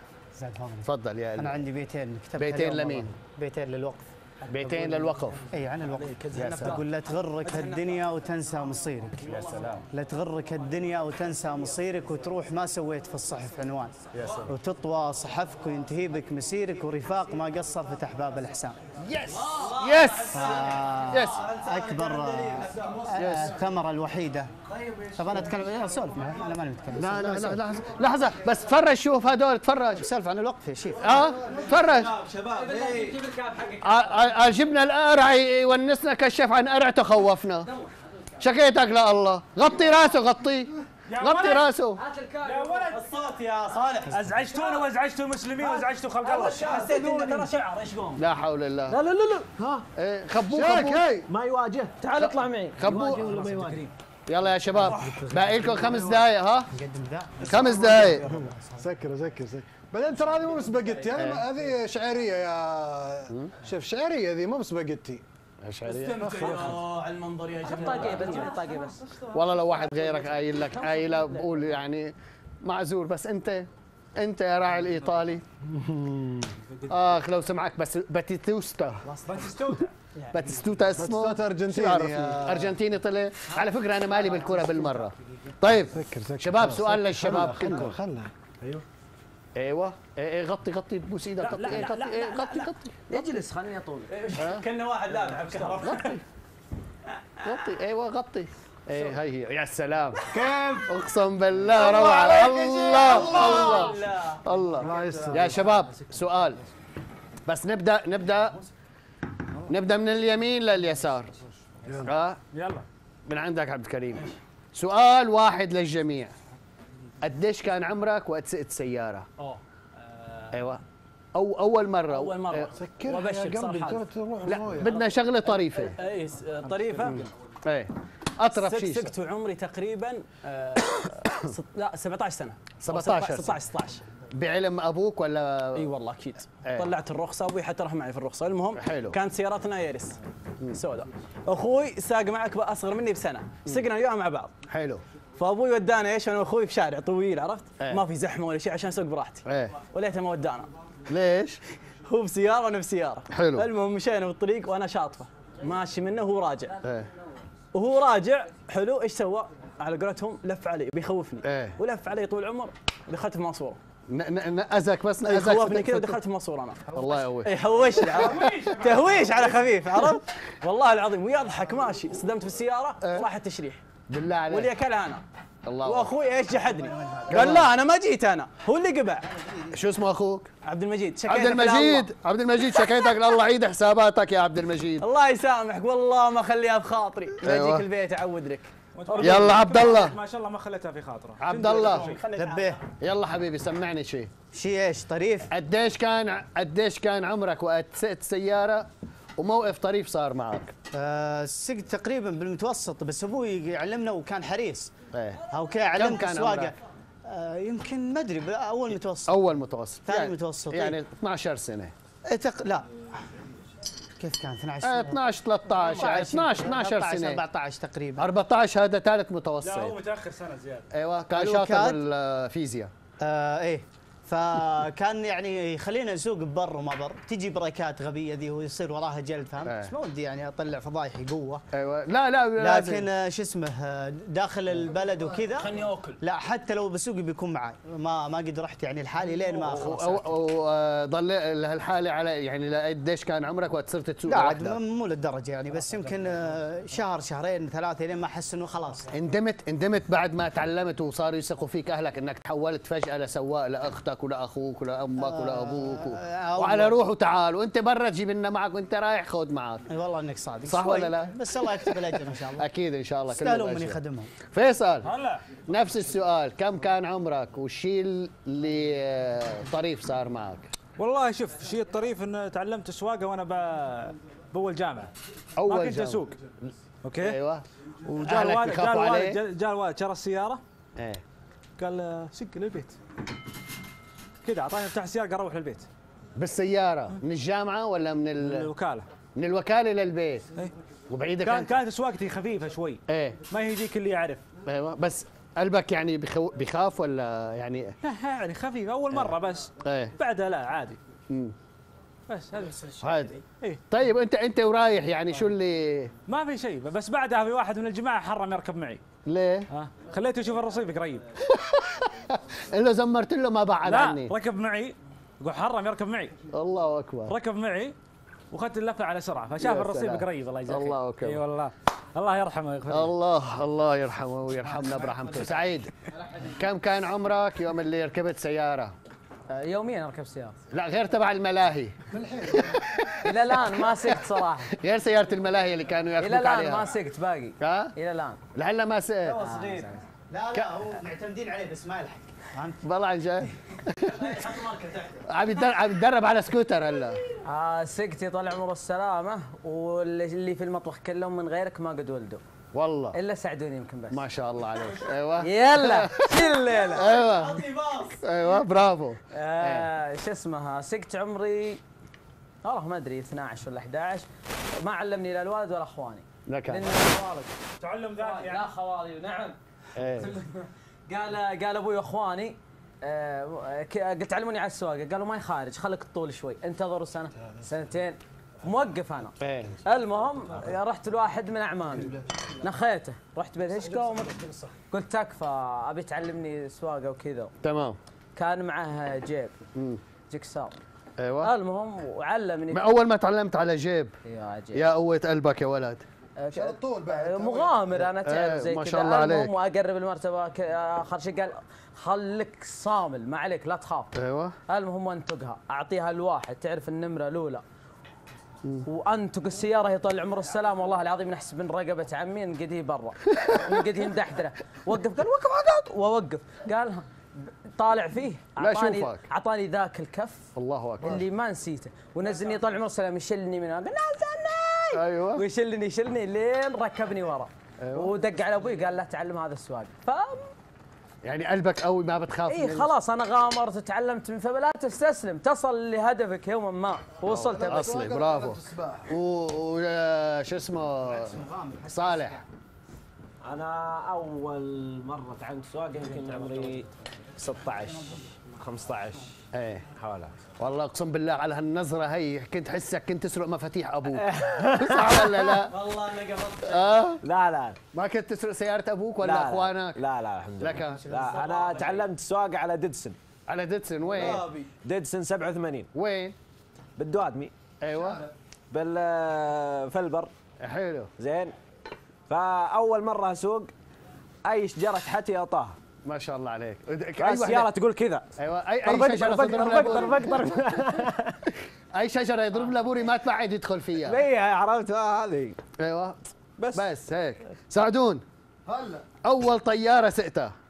تفضل يا أنا. عندي بيتين كتبت بيتين لمين؟ بيتين للوقف بيتين للوقف. اي عن الوقف. يا سلام. أقول لا تغرك هالدنيا وتنسى مصيرك. يا سلام. لا تغرك الدنيا وتنسى مصيرك وتروح ما سويت في الصحف عنوان. يا سلام. وتطوى صحفك وينتهي بك مسيرك ورفاق ما قصر فتح باب الإحسان. يس يس يس أكبر آه، آه، الثمره الوحيدة. طب أنا اتكلم لا سولف أنا ماني متكلم لا لا لا لحظة لحظة. بس تفرج شوف هدول تفرج. سولف عن الوقف يا شيف آه تفرج. آه، آه، آه، جبنا القرع يونسنا كشف عن قرعته خوفنا شكيتك لا الله. غطي راسه غطيه غطي راسه. الصوت يا صالح. أزعجتونا وازعجتوا المسلمين وازعجتوا خلق الله. حسيت إنه ترى شعر إيش قوم؟ لا حول الله. لا لا لا لا. ها؟ إيه، خبوه خبوه. ما يواجه. تعال اطلع معي. خبوه. ولا ما يواجه؟ يلا يا شباب. باقي لكم خمس دقائق ها؟ خمس دقائق سكر سكر سكر. بعدين ترى هذه مو سباجيتي إيه. هذه هذه شعرية يا شوف شعرية هذه مو سباجيتي استمتعوا على المنظر يا جماعة. طاقيه بس طاقيه بس. والله لو واحد غيرك قايل لك قايلة بقول يعني معذور بس أنت أنت يا راعي الإيطالي. آخ لو سمعك بس باتيتوستا باتيستوتا؟ اسمه. باتيستوتا أرجنتيني شو بعرفني؟ يا- أرجنتيني طلع. على فكرة أنا مالي بالكرة بالمرة. طيب شباب سؤال. للشباب. كلكم خلها أيوه. إيه إيه غطي غطي بوس إيدك غطي غطي إيه غطي غطي. اجلس خليني أطول. كنا واحد لاعب كهرباء غطي. إيوه غطي. إيه هي هي. يا سلام. كيف؟ أقسم بالله روعة. الله الله الله. يا شباب سؤال. بس نبدأ نبدأ نبدأ من اليمين لليسار. ها؟ يلا. من عندك عبد الكريم. سؤال واحد للجميع. قديش كان عمرك وقت سقت سيارة؟ أوه. أيوه. أو أول مرة. أول مرة. إيه. سكرها. ترى تروح لا بدنا شغلة طريفة. اي س- طريفة. إيه. أطرف شيء. سكت عمري تقريبا آه، لا 17 سنة. 17 16 16 بعلم أبوك ولا؟ إي والله أكيد. إيه. طلعت الرخصة أبوي حتى راح معي في الرخصة. المهم حلو. كانت سيارتنا يارس سوداء. أخوي ساق معك اصغر مني بسنة. سقنا اليوم مع بعض. حلو. فابوي ودانا إيش أنا واخوي في شارع طويل عرفت؟ إيه. ما في زحمة ولا شيء عشان اسوق براحتي. إيه. وليته ما ودانا. ليش؟ هو بسيارة وأنا بسيارة. حلو. المهم مشينا بالطريق وأنا شاطفة. ماشي منه وهو راجع. إيه. وهو راجع حلو إيش سوى؟ على قولتهم لف علي بيخوفني. إيه. ولف علي طول العمر دخلت في ماسورة. ن- ن- نأذك بس نأذك خوفني فتك- كذا. ودخلت في ماسورة أنا. الله يقوي اي هوشني عرفت؟ تهويش على خفيف عرفت؟ والله العظيم ويضحك ماشي. صدمت في السيارة راح التشريح. بالله عليك. واللي اكلها أنا. الله. وأخوي إيش جحدني؟ قال لا. أنا ما جيت أنا. هو اللي قبع. شو اسمه أخوك؟ عبد المجيد. شكيتك عبد. المجيد. عبد المجيد شكيتك لله عيد حساباتك يا عبد المجيد. الله يسامحك. والله ما اخليها بخاطري أيوة. اجيك البيت اعود لك يلا عبد الله. ما شاء الله ما خليتها في خاطره عبد الله. لبيه يلا حبيبي سمعني شيء شيء إيش؟ طريف؟ قديش كان قديش كان عمرك وقت سقت سيارة؟ وموقف طريف صار معك. آه سقت تقريبا بالمتوسط بس أبوي يعلمنا وكان حريص. إيه. أوكي علمك عمرك؟ آه يمكن ما أدري أول متوسط. أول متوسط. ثاني يعني متوسط، يعني 12 سنة. إيه تق... لا. كيف كان؟ 12 آه، سنة؟ 12 13 يعني 12 12 13 سنة. 14 تقريبا. 14 هذا ثالث لا هو متوسط متأخر سنة زيادة. أيوه كان شاطر كان. بالفيزياء. آه إيه. فكان يعني يخلينا نسوق ببر وما بر. تجي بريكات غبية ذي ويصير وراها جلد فهمت. بس ما ودي يعني أطلع فضايحي قوة؟ أيوه. لا لا لازم. لكن شو اسمه داخل البلد وكذا؟ خلني آكل. لا حتى لو بسوق بيكون معي ما ما قد رحت يعني لحالي لين ما خلاص. وظل هالحالة على يعني قديش كان عمرك وقت صرت تسوق لا عاد؟ مو للدرجة يعني بس يمكن آه، شهر شهرين ثلاثة لين ما أحس إنه خلاص. اندمت اندمت بعد ما تعلمت وصاروا يثقوا فيك أهلك إنك تحولت فجأة لسواق لاختك ولأخوك ولامك ولابوك و... آه، وعلى والله. روح وتعال وأنت برا تجيب لنا معك وأنت رايح خذ معك. إي والله إنك صادق. صح. ولا لا؟ بس الله يكتب الأجر إن شاء الله. أكيد إن شاء الله كله يستاهلون من. يخدمهم. فيصل هلا. نفس السؤال كم كان عمرك؟ والشيء اللي آه، طريف صار معك. والله شوف شيء الطريف ان تعلمت السواقه وأنا ب... بأول جامعة. ما أول كنت جامعة. أسوق. أوكي؟ أيوه. وجاء الوالد جاء؟ الوالد جاء- الوالد شرى السيارة. إيه. قال آه، سق للبيت. كذا اعطاني مفتاح السياره قال روح للبيت بالسيارة من الجامعة ولا من من ال... الوكالة. من الوكالة للبيت إيه. وبعيدة كان كانت سواقتي خفيفة شوي. إيه. ما هي ذيك اللي يعرف. أيوه بس قلبك يعني بخو... بخاف ولا يعني لا يعني خفيف أول مرة بس. إيه. بعدها لا عادي. مم. بس هذا عادي. إيه. طيب انت أنت ورايح يعني شو اللي ما في شيء بس بعدها في واحد من الجماعة حرم يركب معي. ليه؟ ها خليته يشوف الرصيف قريب. الا زمرت له ما بعد لا عني. ركب معي. يقول حرم يركب معي. الله أكبر. ركب معي وأخذت اللفة على سرعة فشاف الرصيف. قريب الله يجزاك الله أكبر. إي والله. الله يرحمه ويغفر له. الله الله يرحمه ويرحمنا برحمته. سعيد كم كان عمرك يوم اللي ركبت سيارة؟ يوميا أركب سيارة. لا غير تبع الملاهي. إلى الآن ما سقت صراحة. غير سيارة الملاهي اللي كانوا إلى ياخذوك الآن عليها. ما سقت باقي. ها؟ إلى الآن. لعل ما سئت صغير. لا لا هو معتمدين عليه بس ما يلحق. فهمت؟ والله عن جد عم يتدرب عم يتدرب على سكوتر هلا. آه سقتي طال عمره السلامة واللي اللي في المطبخ كلهم من غيرك ما قد ولدوا. والله. إلا سعدوني يمكن بس. ما شاء الله عليك. أيوه. يلا شيل الليلة. أيوه. أيوه برافو. آه شو اسمها؟ سقت عمري والله ما أدري 12 ولا 11 ما علمني لا الوالد ولا إخواني. لك لأن. الوالد تعلم ذات لا خوالي نعم. إيه. قال قال أبوي وأخواني آه، قلت علموني على السواقة. قالوا ما يخارج خليك تطول شوي. انتظروا سنه سنتين. موقف أنا. إيه. المهم رحت لواحد من أعمامي. نخيته. رحت ومت... قلت تكفى أبي تعلمني سواقة وكذا. تمام. كان معه جيب. جكسار أيوه. المهم وعلمني. من أول ما تعلمت على جيب. يا جيب. يا قوة قلبك يا ولد. على طول بعد مغامر أنا تعرف زي ما كذا. شاء الله عليك. المهم وأقرب المرتبة اخر شيء قال خليك صامل ما عليك لا تخاف. أيوه. المهم انتقها أعطيها الواحد. تعرف النمرة الأولى. وأنتق السيارة هي طال عمر السلام. والله العظيم نحسب من رقبه عمي نقد هي برا. نقد هي مدحدرة. وقف. قال وقف عقد واوقف قال طالع فيه. لا اعطاني شوفك. أعطاني ذاك الكف الله أكبر. اللي ما نسيته. ونزلني طال عمر السلام يشلني من قال أيوه. ويشلني يشلني لين ركبني ورا. أيوة. ودق على أبوي قال لا تعلم هذا السواق. ف يعني قلبك قوي ما بتخاف اي خلاص أنا غامرت تعلمت من فلا تستسلم تصل لهدفك يوما ما. ووصلت. أصلي برافو. و... و... شو اسمه؟ صالح. أنا أول مرة تعلمت سواقة يمكن عمري 16 15 إيه. حوالي. والله أقسم بالله على هالنظرة هي كنت حسك كنت تسرق مفاتيح أبوك. صح ولا لا؟ والله أنا قبضت آه؟ لا لا. ما كنت تسرق سيارة أبوك ولا لا أخوانك؟ لا لا الحمد لله. لك لا أنا تعلمت سواقة على ددسن. على ددسن وين؟ ددسن 87 وين؟ بالدوادمي. أيوه. بالفلبر حلو. زين. فأول مرة أسوق اي شجره تحتي اطاها ما شاء الله عليك. أي سيارة تقول كذا. أيوه اي أي شجرة تضرب لها أي شجرة يضرب لها بوري ما تبعد يدخل فيها. هي عرفت؟ آه، هذه. أيوه. بس. بس هيك. سعدون هلا. أول طيارة سقتها هذا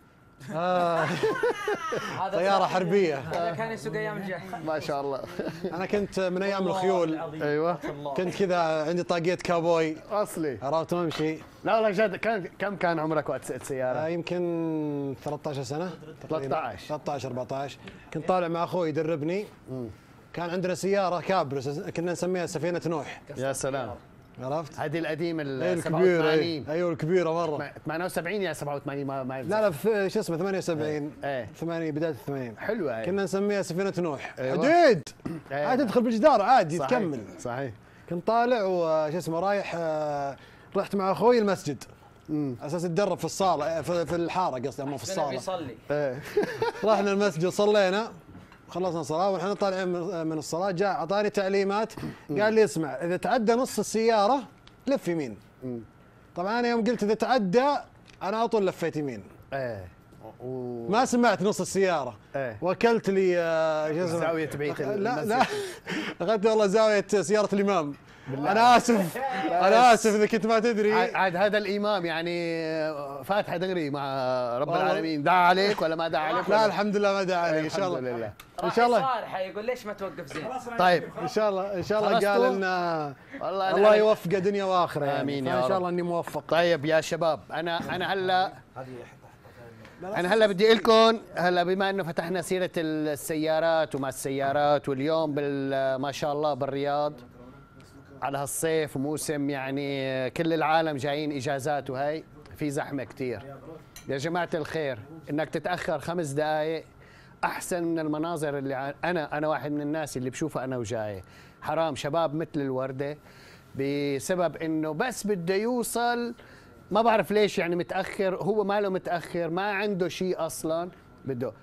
طيارة حربية. هذا كان يسوق أيام الجاهليه ما شاء الله. أنا كنت من أيام الخيول. أيوه. كنت كذا عندي طاقية كابوي. أصلي. عرفت وامشي لا والله جد كان كم كان عمرك وقت سقت آه، سياره؟ يمكن 13 سنة. تقريباً. 13. 13 14 كنت طالع مع أخوي يدربني. كان عندنا سيارة كابرس كنا نسميها سفينة نوح. يا سلام. عرفت؟ هذه القديمة ال الكبيرة 87 أي. أيوه الكبيرة مرة. 78 يا 87 ما ما لا لا في شو اسمه 78 إيه 80 بداية الثمانين حلوة هاي. كنا نسميها سفينة نوح. أيوة. حديد إيه. عاد تدخل بالجدار عادي صحيح. تكمل. صحيح. كنت طالع وش اسمه رايح آه، رحت مع أخوي المسجد. على أساس اتدرب في الصالة في في الحارة قصدي مو في الصالة. بيصلي إيه. رحنا المسجد صلينا. خلصنا صلاة ونحن طالعين من الصلاة جاء أعطاني تعليمات قال لي اسمع إذا تعدى نص السيارة لف يمين. طبعا أنا يوم قلت إذا تعدى أنا على طول لفيت يمين. إيه. و... ما سمعت نص السيارة. إيه. وكلت لي آه، زاوية بيت لا. لا. أخذت والله زاوية سيارة الإمام. أنا آسف. أنا آسف إذا كنت ما تدري. عاد هذا الإمام يعني فاتحه دغري مع رب. العالمين. دعا عليك ولا ما دعا عليك لا ولا- الحمد لله ما دعا علي إن شاء الحمد الله لله إن شاء الله. صالحه يقول ليش ما توقف زين؟ طيب إن شاء الله إن شاء الله؟ قال لنا والله الله عليك- يوفقه دنيا وآخرة يعني. آمين يا رب. شاء الله إني موفق. طيب يا شباب أنا أنا هلا أنا هلا بدي لكم هلا بما إنه فتحنا سيرة السيارات وما السيارات واليوم بال ما شاء الله بالرياض على هالصيف وموسم يعني كل العالم جايين إجازات وهي في زحمة كتير. يا جماعة الخير إنك تتأخر خمس دقائق أحسن من المناظر اللي أنا أنا واحد من الناس اللي بشوفها أنا وجاي. حرام شباب مثل الوردة بسبب إنه بس بده يوصل ما بعرف ليش يعني متأخر هو ماله متأخر ما عنده شيء أصلا بده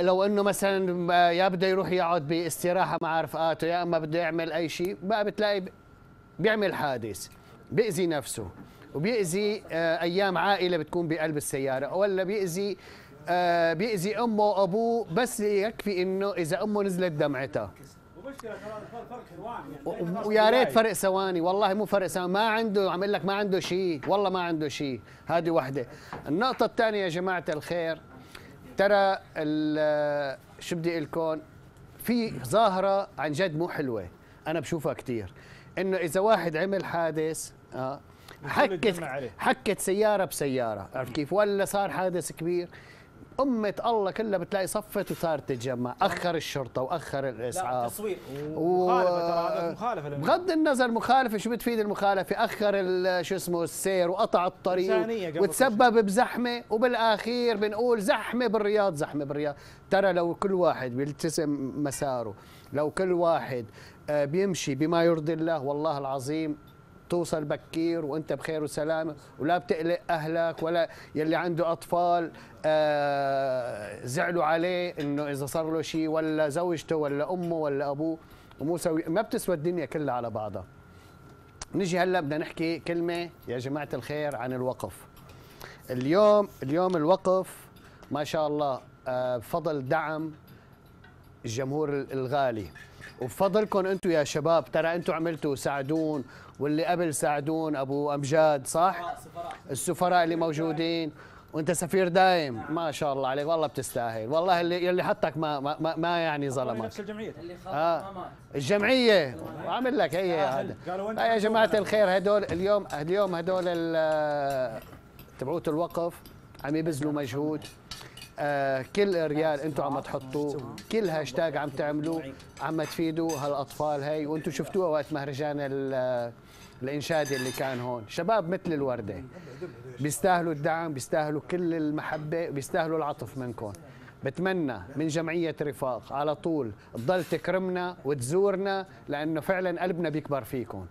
لو إنه مثلا آه، يا بده يروح يقعد باستراحة مع رفقاته يا أما بده يعمل أي شيء بقى بتلاقي بيعمل حادث بيأذي نفسه وبيأذي آه، أيام عائلة بتكون بقلب السيارة ولا بيأذي آه، بيأذي أمه وأبوه بس يكفي إنه إذا أمه نزلت دمعتها. ويا ريت فرق ثواني والله مو فرق ثواني ما عنده عم لك ما عنده شيء والله ما عنده شيء هذه وحدة. النقطة الثانية يا جماعة الخير ترى شو بدي أقول لكم؟ في ظاهرة عن جد مو حلوة. أنا بشوفها كثير إنه إذا واحد عمل حادث آه حكت. حكت سيارة بسيارة عرفت كيف؟ ولا صار حادث كبير. أمة الله كلها بتلاقي صفت وصارت تتجمع. أخر الشرطة وأخر الإسعاف. تصوير. و... مخالفة ترى هذا مخالفة للم- بغض النظر مخالفة شو بتفيد المخالفة؟ أخر ال- شو اسمه السير وقطع الطريق وتسبب بزحمة. وبالأخير بنقول زحمة بالرياض زحمة بالرياض. ترى لو كل واحد بيلتزم مساره لو كل واحد آه، بيمشي بما يرضي الله والله العظيم توصل بكير وأنت بخير وسلامة ولا بتقلق أهلك ولا يلي عنده أطفال. آه زعلوا عليه إنه إذا صار له شيء ولا زوجته ولا أمه ولا أبوه ومو سوي ما بتسوى الدنيا كلها على بعضها. نجي هلأ بدنا نحكي كلمة يا جماعة الخير عن الوقف. اليوم اليوم الوقف ما شاء الله آه، بفضل دعم الجمهور الغالي. وبفضلكم أنتم يا شباب ترى أنتم عملتوا ساعدون واللي قبل ساعدون أبو أمجاد صح؟ السفراء اللي موجودين. وانت سفير دايم ما شاء الله عليك والله بتستاهل. والله اللي يلي حطك ما ما, ما, يعني ظلمك. نفس الجمعية؟ آه. الجمعية. وعامل لك هي هذا. آه يا جماعة الخير هدول اليوم اليوم هدول تبعوت الوقف. عم يبذلوا مجهود. آه كل ريال أنتم عم تحطوه. كل هاشتاج عم تعملوه. عم تفيدوا هالأطفال هي. وأنتم شفتوها وقت مهرجان ال- الإنشادي اللي كان هون. شباب مثل الوردة. بيستاهلوا الدعم بيستاهلوا كل المحبة بيستاهلوا العطف منكم. بتمنى من جمعية رفاق على طول تضل تكرمنا وتزورنا لأنه فعلا قلبنا بيكبر فيكم.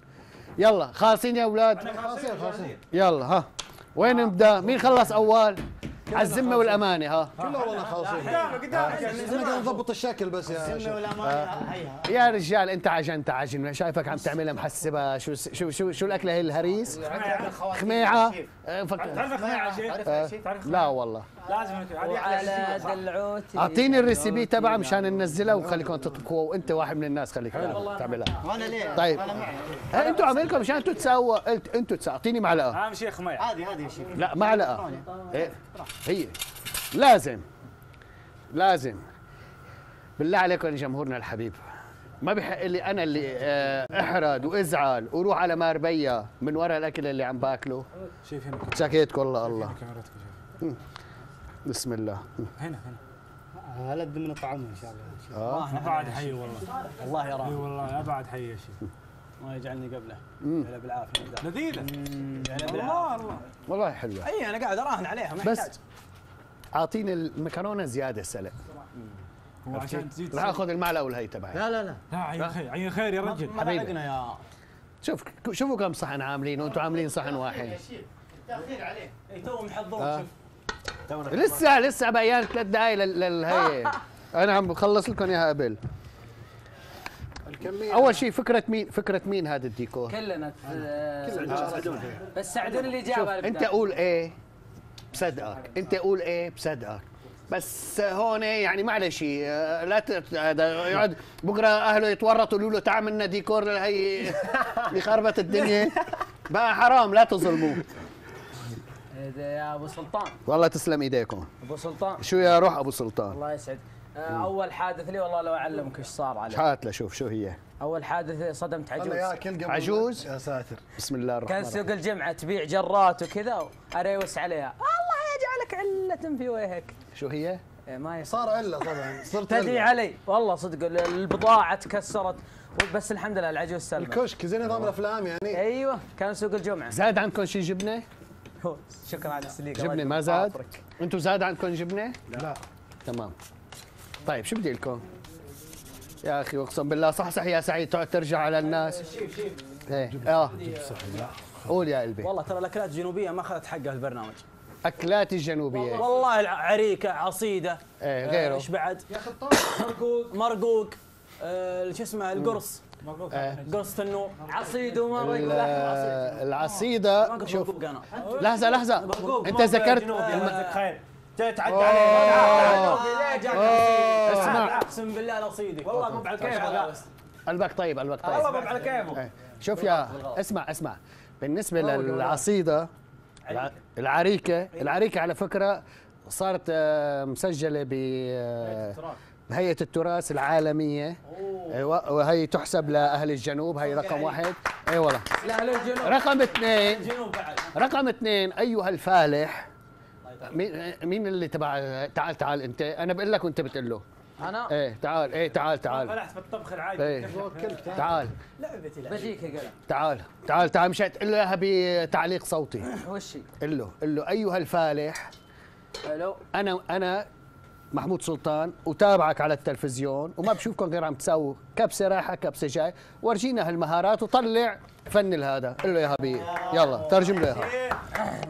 يلا خالصين يا أولاد؟ خلاصين خلاصين يلا ها. وين نبدأ؟ مين خلص أول؟ على الذمة والأمانة ها. كله والله خلاصين إحنا قاعد نضبط الشكل بس يا شيخ. يا رجال انت عجنت عجن. شايفك عم تعملها محسبة. شو شو شو شو الأكلة هي؟ الهريس؟ خميعة. فك... تعرف تعرف لا والله. لازم وعلى دلعوتي. أعطيني الريسيبي تبعها مشان ننزلها وخليكم تطبخوها وأنت واحد من الناس خليك تعملها. وأنا ليه؟ طيب. أنا أنتوا عاملكم مشان أنتوا تساووا قلت أنتوا تساووا. أعطيني معلقة. اهم شيء خميعة عادي هذه يا شيخ. لا معلقة. إيه. هي. لازم. لازم. بالله عليكم يا جمهورنا الحبيب. ما بحق لي أنا اللي آه، أحرد وأزعل وأروح على ماربيا من وراء الأكل اللي عم باكله؟ شوف هنا سكيتكم الله. بسم الله. هنا هنا. هلد من الطعام إن شاء الله. أبعد حي والله. الله يراه إي والله أبعد حي يا شيخ. الله يجعلني قبله. هلا بالعافية. لذيذة. هلا الله بالعافية. الله والله حلوة. أي أنا قاعد أراهن عليها ما بس أعطيني المكرونة زيادة سلق. تزيد راح أخذ المعلقه والهي تبعي. لا لا لا. لا عين خير عين خير يا رجل. حبيبي. يا شوف شوفوا كم صحن عاملين وأنتم عاملين صحن واحد. تأخير عليه. اي تو محضر آه. شوف. لسه لسه بيان ثلاث دقائق لل- للهي أنا عم بخلص لكم إياها قبل. الكمية. أول شيء فكرة مين فكرة مين هذا الديكور؟ كلنا. آه، بس سعدون اللي جاب أنت قول إيه بصدقك. أنت قول إيه بصدقك. بس هون يعني معلش آه، لا ت- هذا يقعد بكرة أهله يتورطوا يقولوا له تعال منا ديكور لهي يخربط الدنيا. بقى حرام لا تظلموه. يا أبو سلطان. والله تسلم إيديكم. أبو سلطان. شو يا روح أبو سلطان. الله يسعد آه، أول حادث لي والله لو أعلمك إيش صار علي هات له شوف شو هي. أول حادث صدمت عجوز. ياكل قبل عجوز؟ يا ساتر. بسم الله الرحمن كان الرحيم. سوق الجمعة تبيع جرات وكذا اريوس عليها. الله يجعلك علة في وجهك. شو هي؟ إيه، ما يصير. صار الا طبعا. صرت تدري. علي والله صدق ال- البضاعة تكسرت. بس الحمد لله العجوز سلمت. الكشك زي نظام الأفلام يعني. أيوه كان سوق الجمعة. زاد عندكم شي جبنة؟ شكرا على السليقة جبنة ما زاد؟ أنتم زاد عندكم جبنة؟ لا. تمام. طيب شو بدي لكم؟ يا أخي اقسم بالله صحصح يا سعيد تقعد ترجع على الناس. شيف شيف إيه. آه. قول يا قلبي. والله ترى الأكلات الجنوبية ما أخذت حقها في البرنامج. أكلات الجنوبية. والله الع- عريكه عصيدة إيه غيره. إيش بعد؟ مرقوق مرقوق آه، شو اسمه القرص. إيه. قرص تنور عصيد ومرق ال- ما العصيده قلت شوف. مرقوق أنا. لحظة لحظة. أنت ذكرت. عليه؟ اسمع. أقسم بالله نصيدي والله مو على كيفك قلبك طيب قلبك والله طيب مو على كيفك إيه. شوف يا اسمع اسمع. بالنسبة للعصيدة الع- العريكة العريكة على فكرة صارت آه، مسجلة ب آه، بهيئه التراث العالمية. أيوه وهي تحسب لأهل الجنوب هي رقم واحد. أي والله. لا للجنوب رقم اثنين. جنوب بعد. رقم اثنين أيها الفالح. مين مين اللي تبع تعال تعال انت. أنا بقول لك وانت بتقول له. أنا؟ إيه تعال إيه تعال تعال. فلحت في الطبخ العادي. إيه. تعال. لعبتي لعبتي بديك يا قلم تعال تعال تعال. مش تقول له بتعليق صوتي. وشي قل له قل له. أيها الفالح. ألو. أنا أنا محمود سلطان وتابعك على التلفزيون وما بشوفكم غير عم تساووا كبسه رايحه كبسه جاي ورجينا هالمهارات وطلع فن هذا قل له اياها بي يلا ترجم له اياها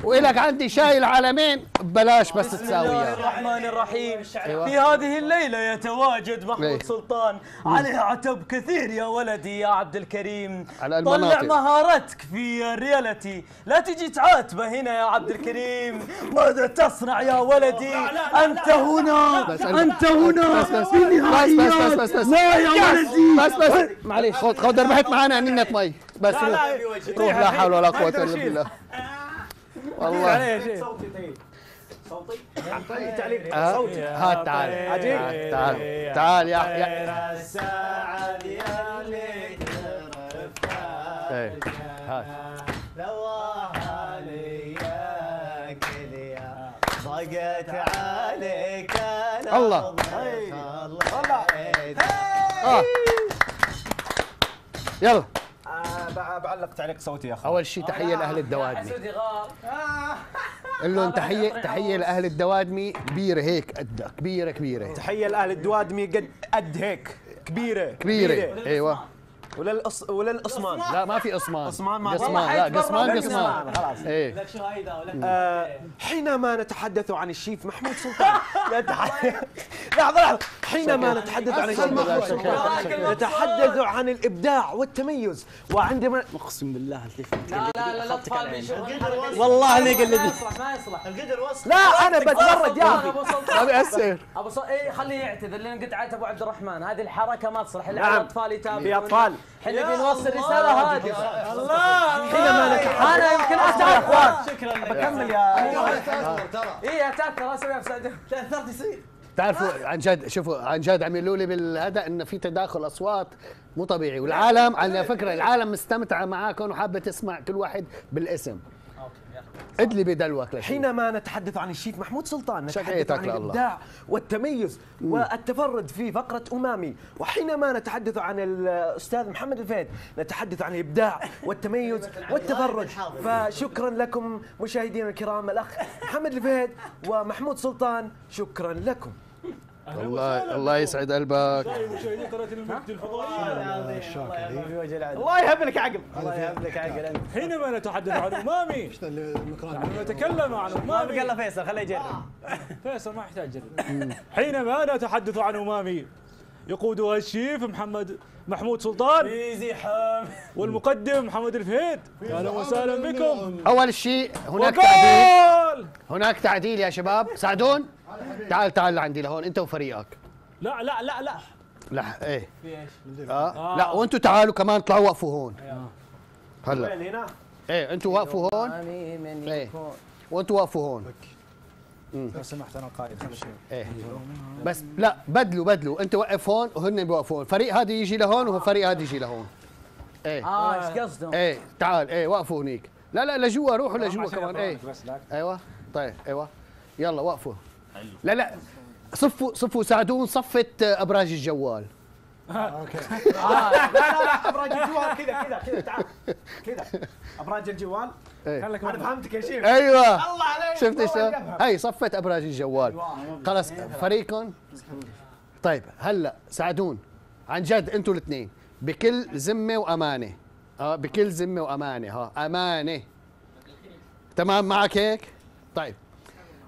والك عندي شاي العالمين ببلاش بس بسم الله تساويها الرحمن الرحيم. في هذه الليلة يتواجد إيه. محمود سلطان عليه عتب كثير يا ولدي يا عبد الكريم على طلع. مهارتك في الرياليتي لا تجي تعاتبه هنا يا عبد الكريم ماذا تصنع يا ولدي أنت هنا بس أنت هنا بس بس في النهائيات. بس بس بس بس لا يا ولدي بس بس. معلش خذ خذ ربحت معنا نينة مي. بس. لا، روح. روح لا حول ولا إلا أشيل. بالله. والله. صوتي طيب صوتي. تعليق صوتي هات تعال عجيب. تعال. تعال يا يا. اللي إيه، هات لواها لياك ليا ضاقت عليك أنا الله. الله. آه. يلا. بعلق تعليق صوتي يا أخي أول شيء تحية لأهل الدوادمي. لهم تحيه تحية لأهل الدوادمي. كبيرة هيك قدها كبيرة كبيرة. تحية لأهل الدوادمي قد قد هيك. كبيرة. كبيرة. أيوه. وللأص... وللأصمان لا ما في قصمان أصمان ما- والله لا قصمان ولا قصمان خلاص. إيه. لك شهايده ولك آه حينما نتحدث عن الشيف محمود سلطان. لحظة لحظة. حينما نتحدث عن الشيف محمود سلطان. نتحدث عن الإبداع والتميز. وعندما أقسم بالله لا لا لا الاطفال بيشوفون والله اني قلدي ما يصلح ما يصلح. القدر وصل. لا أنا بتمرد يا ما سلطان. بيأثر أبو سلطان. اي خليه يعتذر لأن قد عاد أبو عبد الرحمن. هذه الحركة ما تصلح. إلا نعم. الاطفال يتابعون. في أطفال. إحنا بنوصل رسالة هادفه الله. حينما نتحدث أنا يمكن اتاثر شكرا بكمل يا اي اتاثر بسعد تأثرت يصير. تعرفوا عن جد شوفوا عن جد عملوا لي بالهذا إنه في تداخل أصوات مو طبيعي. والعالم على فكرة العالم مستمتعه معاكم وحابة تسمع كل واحد بالاسم. ادلي بدلوك لشيء حينما نتحدث عن الشيف محمود سلطان نتحدث عن. الإبداع والتميز والتفرد في فقرة أمامي. وحينما نتحدث عن الأستاذ محمد الفهد نتحدث عن الإبداع والتميز والتفرد. فشكرا لكم مشاهدينا الكرام الأخ محمد الفهد ومحمود سلطان شكرا لكم. الله الله يسعد قلبك. مشاهدين قناه المجد الفضائيه الله يهب لك عقل. الله يهب لك عقل. حينما نتحدث عن امامي نتكلم عن امامي قال فيصل خليه يجرب. فيصل ما يحتاج جرب. حينما نتحدث عن أمامي يقودها الشيف محمد محمود سلطان في زحام والمقدم محمد الفهيد. أهلا وسهلا بكم. أول شيء هناك تعديل. هناك تعديل يا شباب. سعدون تعال تعال لعندي لهون انت وفريقك. لا لا لا لا. لا إيه. آه. لا وانتوا تعالوا كمان اطلعوا وقفوا هون. هلا. وين هنا؟ إيه أنتوا وقفوا هون. إيه. وانتوا وقفوا هون. لو سمحت أنا القائد خلي إيه. بس لا بدلوا بدلوا. انت وقف هون وهن بيوقفوا هون. فريق هذا يجي لهون وفريق هذا يجي لهون. إيه. آه إيش قصدهم؟ إيه تعال إيه وقفوا هنيك. لا لا لجوا روحوا لجوا عشان كمان. إيه. أيوه. طيب أيوه. يلا وقفوا. لا لا صفوا صفوا ساعدون صفة أبراج الجوال. okay. لا لا لا أبراج الجوال كذا كذا كذا تعال. كذا. أبراج الجوال. إيه. خليك أنا فهمتك يا شيف أيوه. الله عليك. شفت شلون؟ قبها. هي صفة أبراج الجوال. خلص فريقكم طيب هلا ساعدون عن جد أنتوا الاثنين بكل ذمة وأمانة. آه بكل ذمة وأمانة ها أمانة. تمام معك هيك؟ طيب.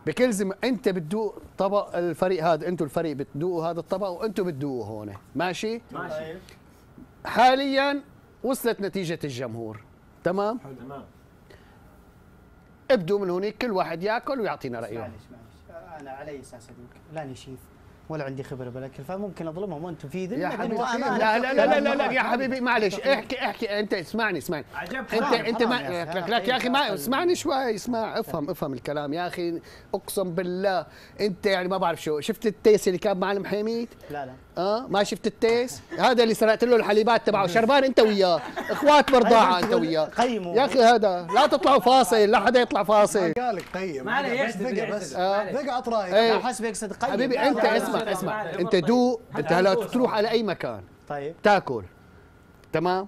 بكل ذمه انت بتدوق طبق الفريق هذا أنتوا الفريق بتدوقوا هذا الطبق وانتوا بتدوقوا هون. ماشي؟ ماشي. حاليا وصلت نتيجة الجمهور. تمام؟ تمام. ابدوا من هونيك كل واحد ياكل ويعطينا رأيه. معلش معلش. أنا علي أساس ادوك لاني شيف ولا عندي خبرة بالاكل فممكن أظلمهم وأنتم في ذمة يا حبيبي وأمانة. لا لا لا لا لا, لا يا حبيبي معلش احكي احكي أنت اسمعني اسمعني أنت أنت ما حرام يا أخي. لك, لك يا أخي ما اسمعني شوي اسمع افهم افهم الكلام يا أخي أقسم بالله أنت يعني ما بعرف شو شفت التيس اللي كان معلم حميد لا لا آه ما شفت التيس هذا اللي سرقت له الحليبات تبعه شربان انت وياه اخوات برضاعه انت وياه قيموا يا أخي هذا لا تطلعوا فاصل لا حدا يطلع فاصل قال لك قيم ما عليه بس بس عط رايك إيه حسب يقصد قيم حبيبي انت. اسمع اسمع انت دوق انت هلا تروح على اي مكان طيب تاكل تمام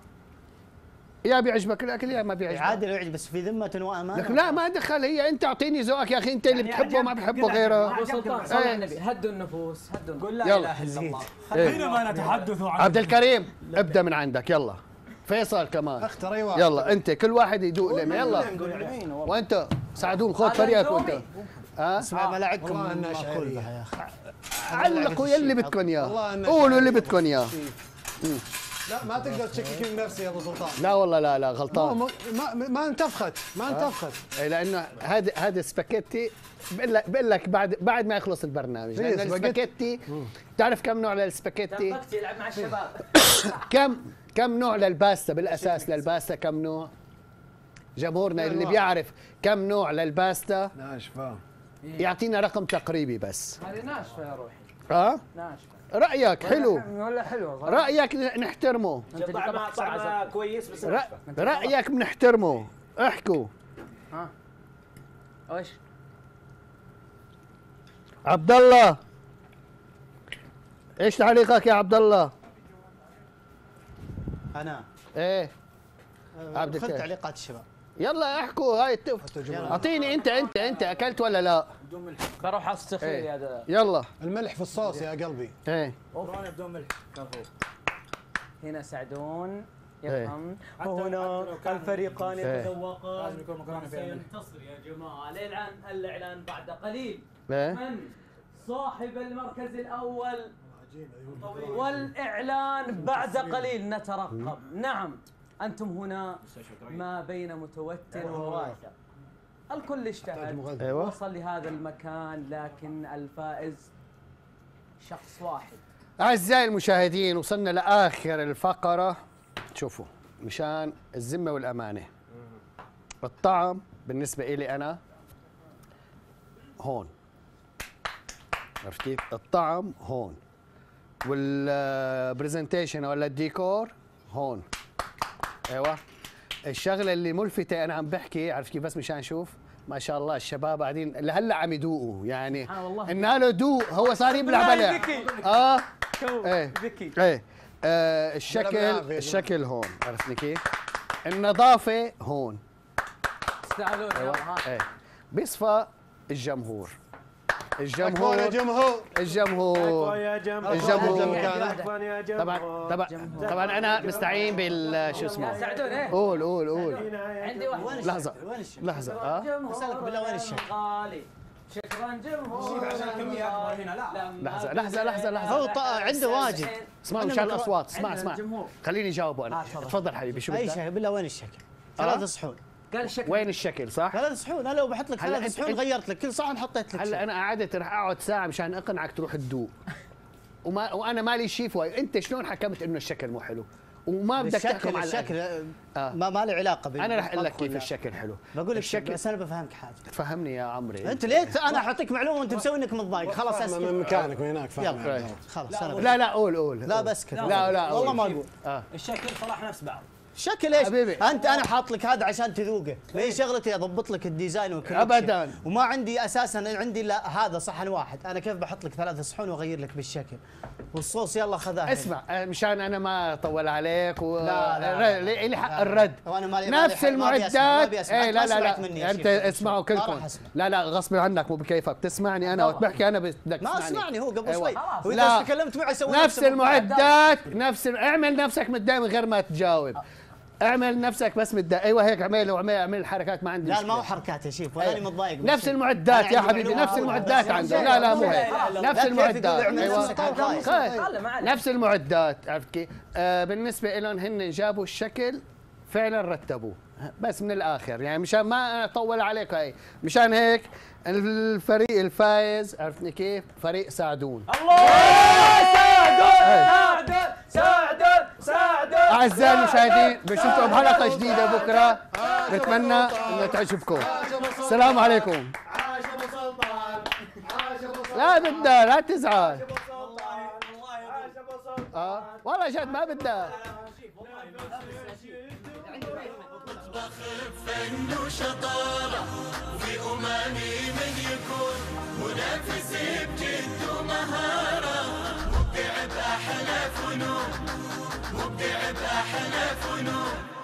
يا بيعجبك الاكل يا ما بيعجبك. عادل وعد بس في ذمة وأمانة. لك لا ما دخل. هي أنت أعطيني ذوقك يا أخي أنت اللي بتحبه وما بحبه غيره. ابو سلطان صلى على إيه. النبي. هدوا النفوس هدوا النفوس. قل لا. إله إلا الله. حينما نتحدث عن عبد الكريم. ابدأ من عندك. يلا. فيصل كمان. أختر أي واحد. يلا أنت. كل واحد يدوق لمه يلا. وأنت سعدون خذ فريقك وأنت. ها؟ اسمع ملاعبكم والله إنها مأكول شعرية. بها يا أخي. علقوا يلي بدكم والله اياه قولوا اللي. بدكم اياه لا ما تقدر تشكك من نفسي يا أبو سلطان. لا والله لا لا ما غلطان ما, ما انتفخت ما انتفخت. إيه، لأنه هذا هذا سباكيتي بقول لك بقول لك بعد بعد ما يخلص البرنامج. لأن سباكيتي. السباكيتي بتعرف كم نوع للسباكيتي؟ يلعب مع الشباب. كم كم نوع للباستا؟ بالأساس للباستا كم نوع؟ جمهورنا اللي بيعرف كم نوع للباستا؟ ناشفة. يعطينا رقم تقريبي بس. هذه ناشفة يا روحي. ها؟ ناشفة. رأيك حلو. ولا حلوة رأيك نحترمه. طعمها زبط. كويس بس. رأيك بنحترمه. احكوا. ها؟ إيش؟ عبد الله إيش تعليقك يا عبد الله أنا؟ إيه. عبد خذ الكريم. تعليقات الشباب. يلا احكوا هاي التف... أعطيني أنت أنت أنت أكلت ولا لا؟ بروح استخير إيه. يا هذا. يلا. الملح في الصوص يا قلبي. إيه. بدون ملح هنا سعدون إيه. يفهم هنا الفريقان إيه. يتذوقان. لازم يكون مكرونة فيها ملح سينتصر يا جماعة. الإعلان الإعلان بعد قليل. إيه. من صاحب المركز الأول؟ والإعلان بعد قليل. نترقب. نعم. أنتم هنا ما بين متوتر وواثق الكل اجتهد. أيوة. وصل لهذا المكان لكن الفائز شخص واحد. أعزائي المشاهدين وصلنا لآخر الفقرة. شوفوا مشان الذمة والأمانة. الطعم بالنسبة إلي أنا هون. عرفت كيف؟ الطعم هون. وال presentation ولا الديكور هون. أيوه. الشغلة اللي ملفتة أنا عم بحكي عرفت كيف؟ بس مشان نشوف ما شاء الله الشباب قاعدين لهلأ عم يدوقوا يعني. إن له دوق هو صار يبلع بلع. ذكي. آه. إيه. ذكي. إيه. آه الشكل. الشكل هون عرفتني كيف؟ النظافة هون. يلا، ها. إيه. بيصفى الجمهور. الجمهور. جمهور. الجمهور. يا جمهور. الجمهور. يا جمهور. طبعا طبعا طبعا أنا مستعين بال شو اسمه؟ ساعدوني. قول قول قول. عندي واحد. لحظة. لحظة. آه. أسألك بالله وين الشك؟ غالي شكرا جمهور عشان اكبر هنا لا لحظة لحظة لحظة لحظة. هو عنده واجد. أنا مشان الاصوات اسمع اسمع. خليني اجاوبه أنا. آه، تفضل. حبيبي شو أي بدك؟ شكل بالله وين الشكل؟ آه؟ ثلاث صحون. قال الشكل وين الشكل صح؟ ثلاث صحون أنا لو بحط لك هلا ثلاث صحون غيرت لك كل صحن حطيت لك هلا. أنا قعدت رح أقعد ساعة مشان أقنعك تروح تدوق. وما وأنا مالي شيء فوق. أنت شلون حكمت إنه الشكل مو حلو؟ وما بدك تحكم الشكل على الشكل. آه. ما ما له علاقة بال- أنا رح أقول لك كيف الشكل حلو. بقول لك الشكل بس أنا بفهمك حاجة. فهمني يا عمري. أنت ليه أنا اعطيك معلومة وأنت مسوي انك متضايق خلاص فاهمة من اسكت مكانك من هناك فاهم. يلا خلاص أنا لا لا قول قول لا. بسكت لا لا والله. ما أقول. آه. الشكل صلاح نفس بعض. شكل إيش؟ حبيبي. أنت أنا حاط لك هذا عشان تذوقه، هي شغلتي اضبط لك ال design وكل شيء. أبداً. وما عندي أساسا عندي لا هذا صحن واحد، أنا كيف بحط لك ثلاث صحون وأغير لك بالشكل. والصوص يلا خذاه اسمع آه، مشان أنا ما أطول عليك و لا، لا، لا. لي حق لا. الرد وأنا مالي- نفس المعدات أنت لا لا لا مني أنت. اسمعوا كلكم. لا لا غصب عنك مو بكيفك بتسمعني أنا وقت بحكي أنا بدك ما تسمعني أسمعني هو قبل أيوة. شوي هو لا. اذا تكلمت معي سوي نفس المعدات نفس اعمل نفسك متضايق من غير ما تجاوب اعمل نفسك بس متضايق أيوه هيك اعمل واعمل اعمل الحركات ما عندي لا ما. هو حركات يا شيف ولا متضايق نفس. المعدات يا حبيبي نفس. المعدات عنده لا لا مو هيك. نفس المعدات اعمل أيوه. نفس المعدات عرفت كيف؟ آه بالنسبة لهم هن جابوا الشكل فعلا رتبوه بس من الآخر يعني مشان ما اطول عليك هاي مشان هيك الفريق الفايز عرفتني كيف؟ فريق سعدون سعدون سعدون سعدون اعزائي المشاهدين بشوفكم بحلقه جديده بكره بتمنى انه تعجبكم السلام عليكم عاش ابو سلطان عاش ابو سلطان لا بدها لا تزعل عاش ابو سلطان آه والله جد ما بدها المطبخ بفن وشطارة في أماني من يكون منافسي بجد ومهارة مبدع بأحلى فنون مبدع بأحلى فنون.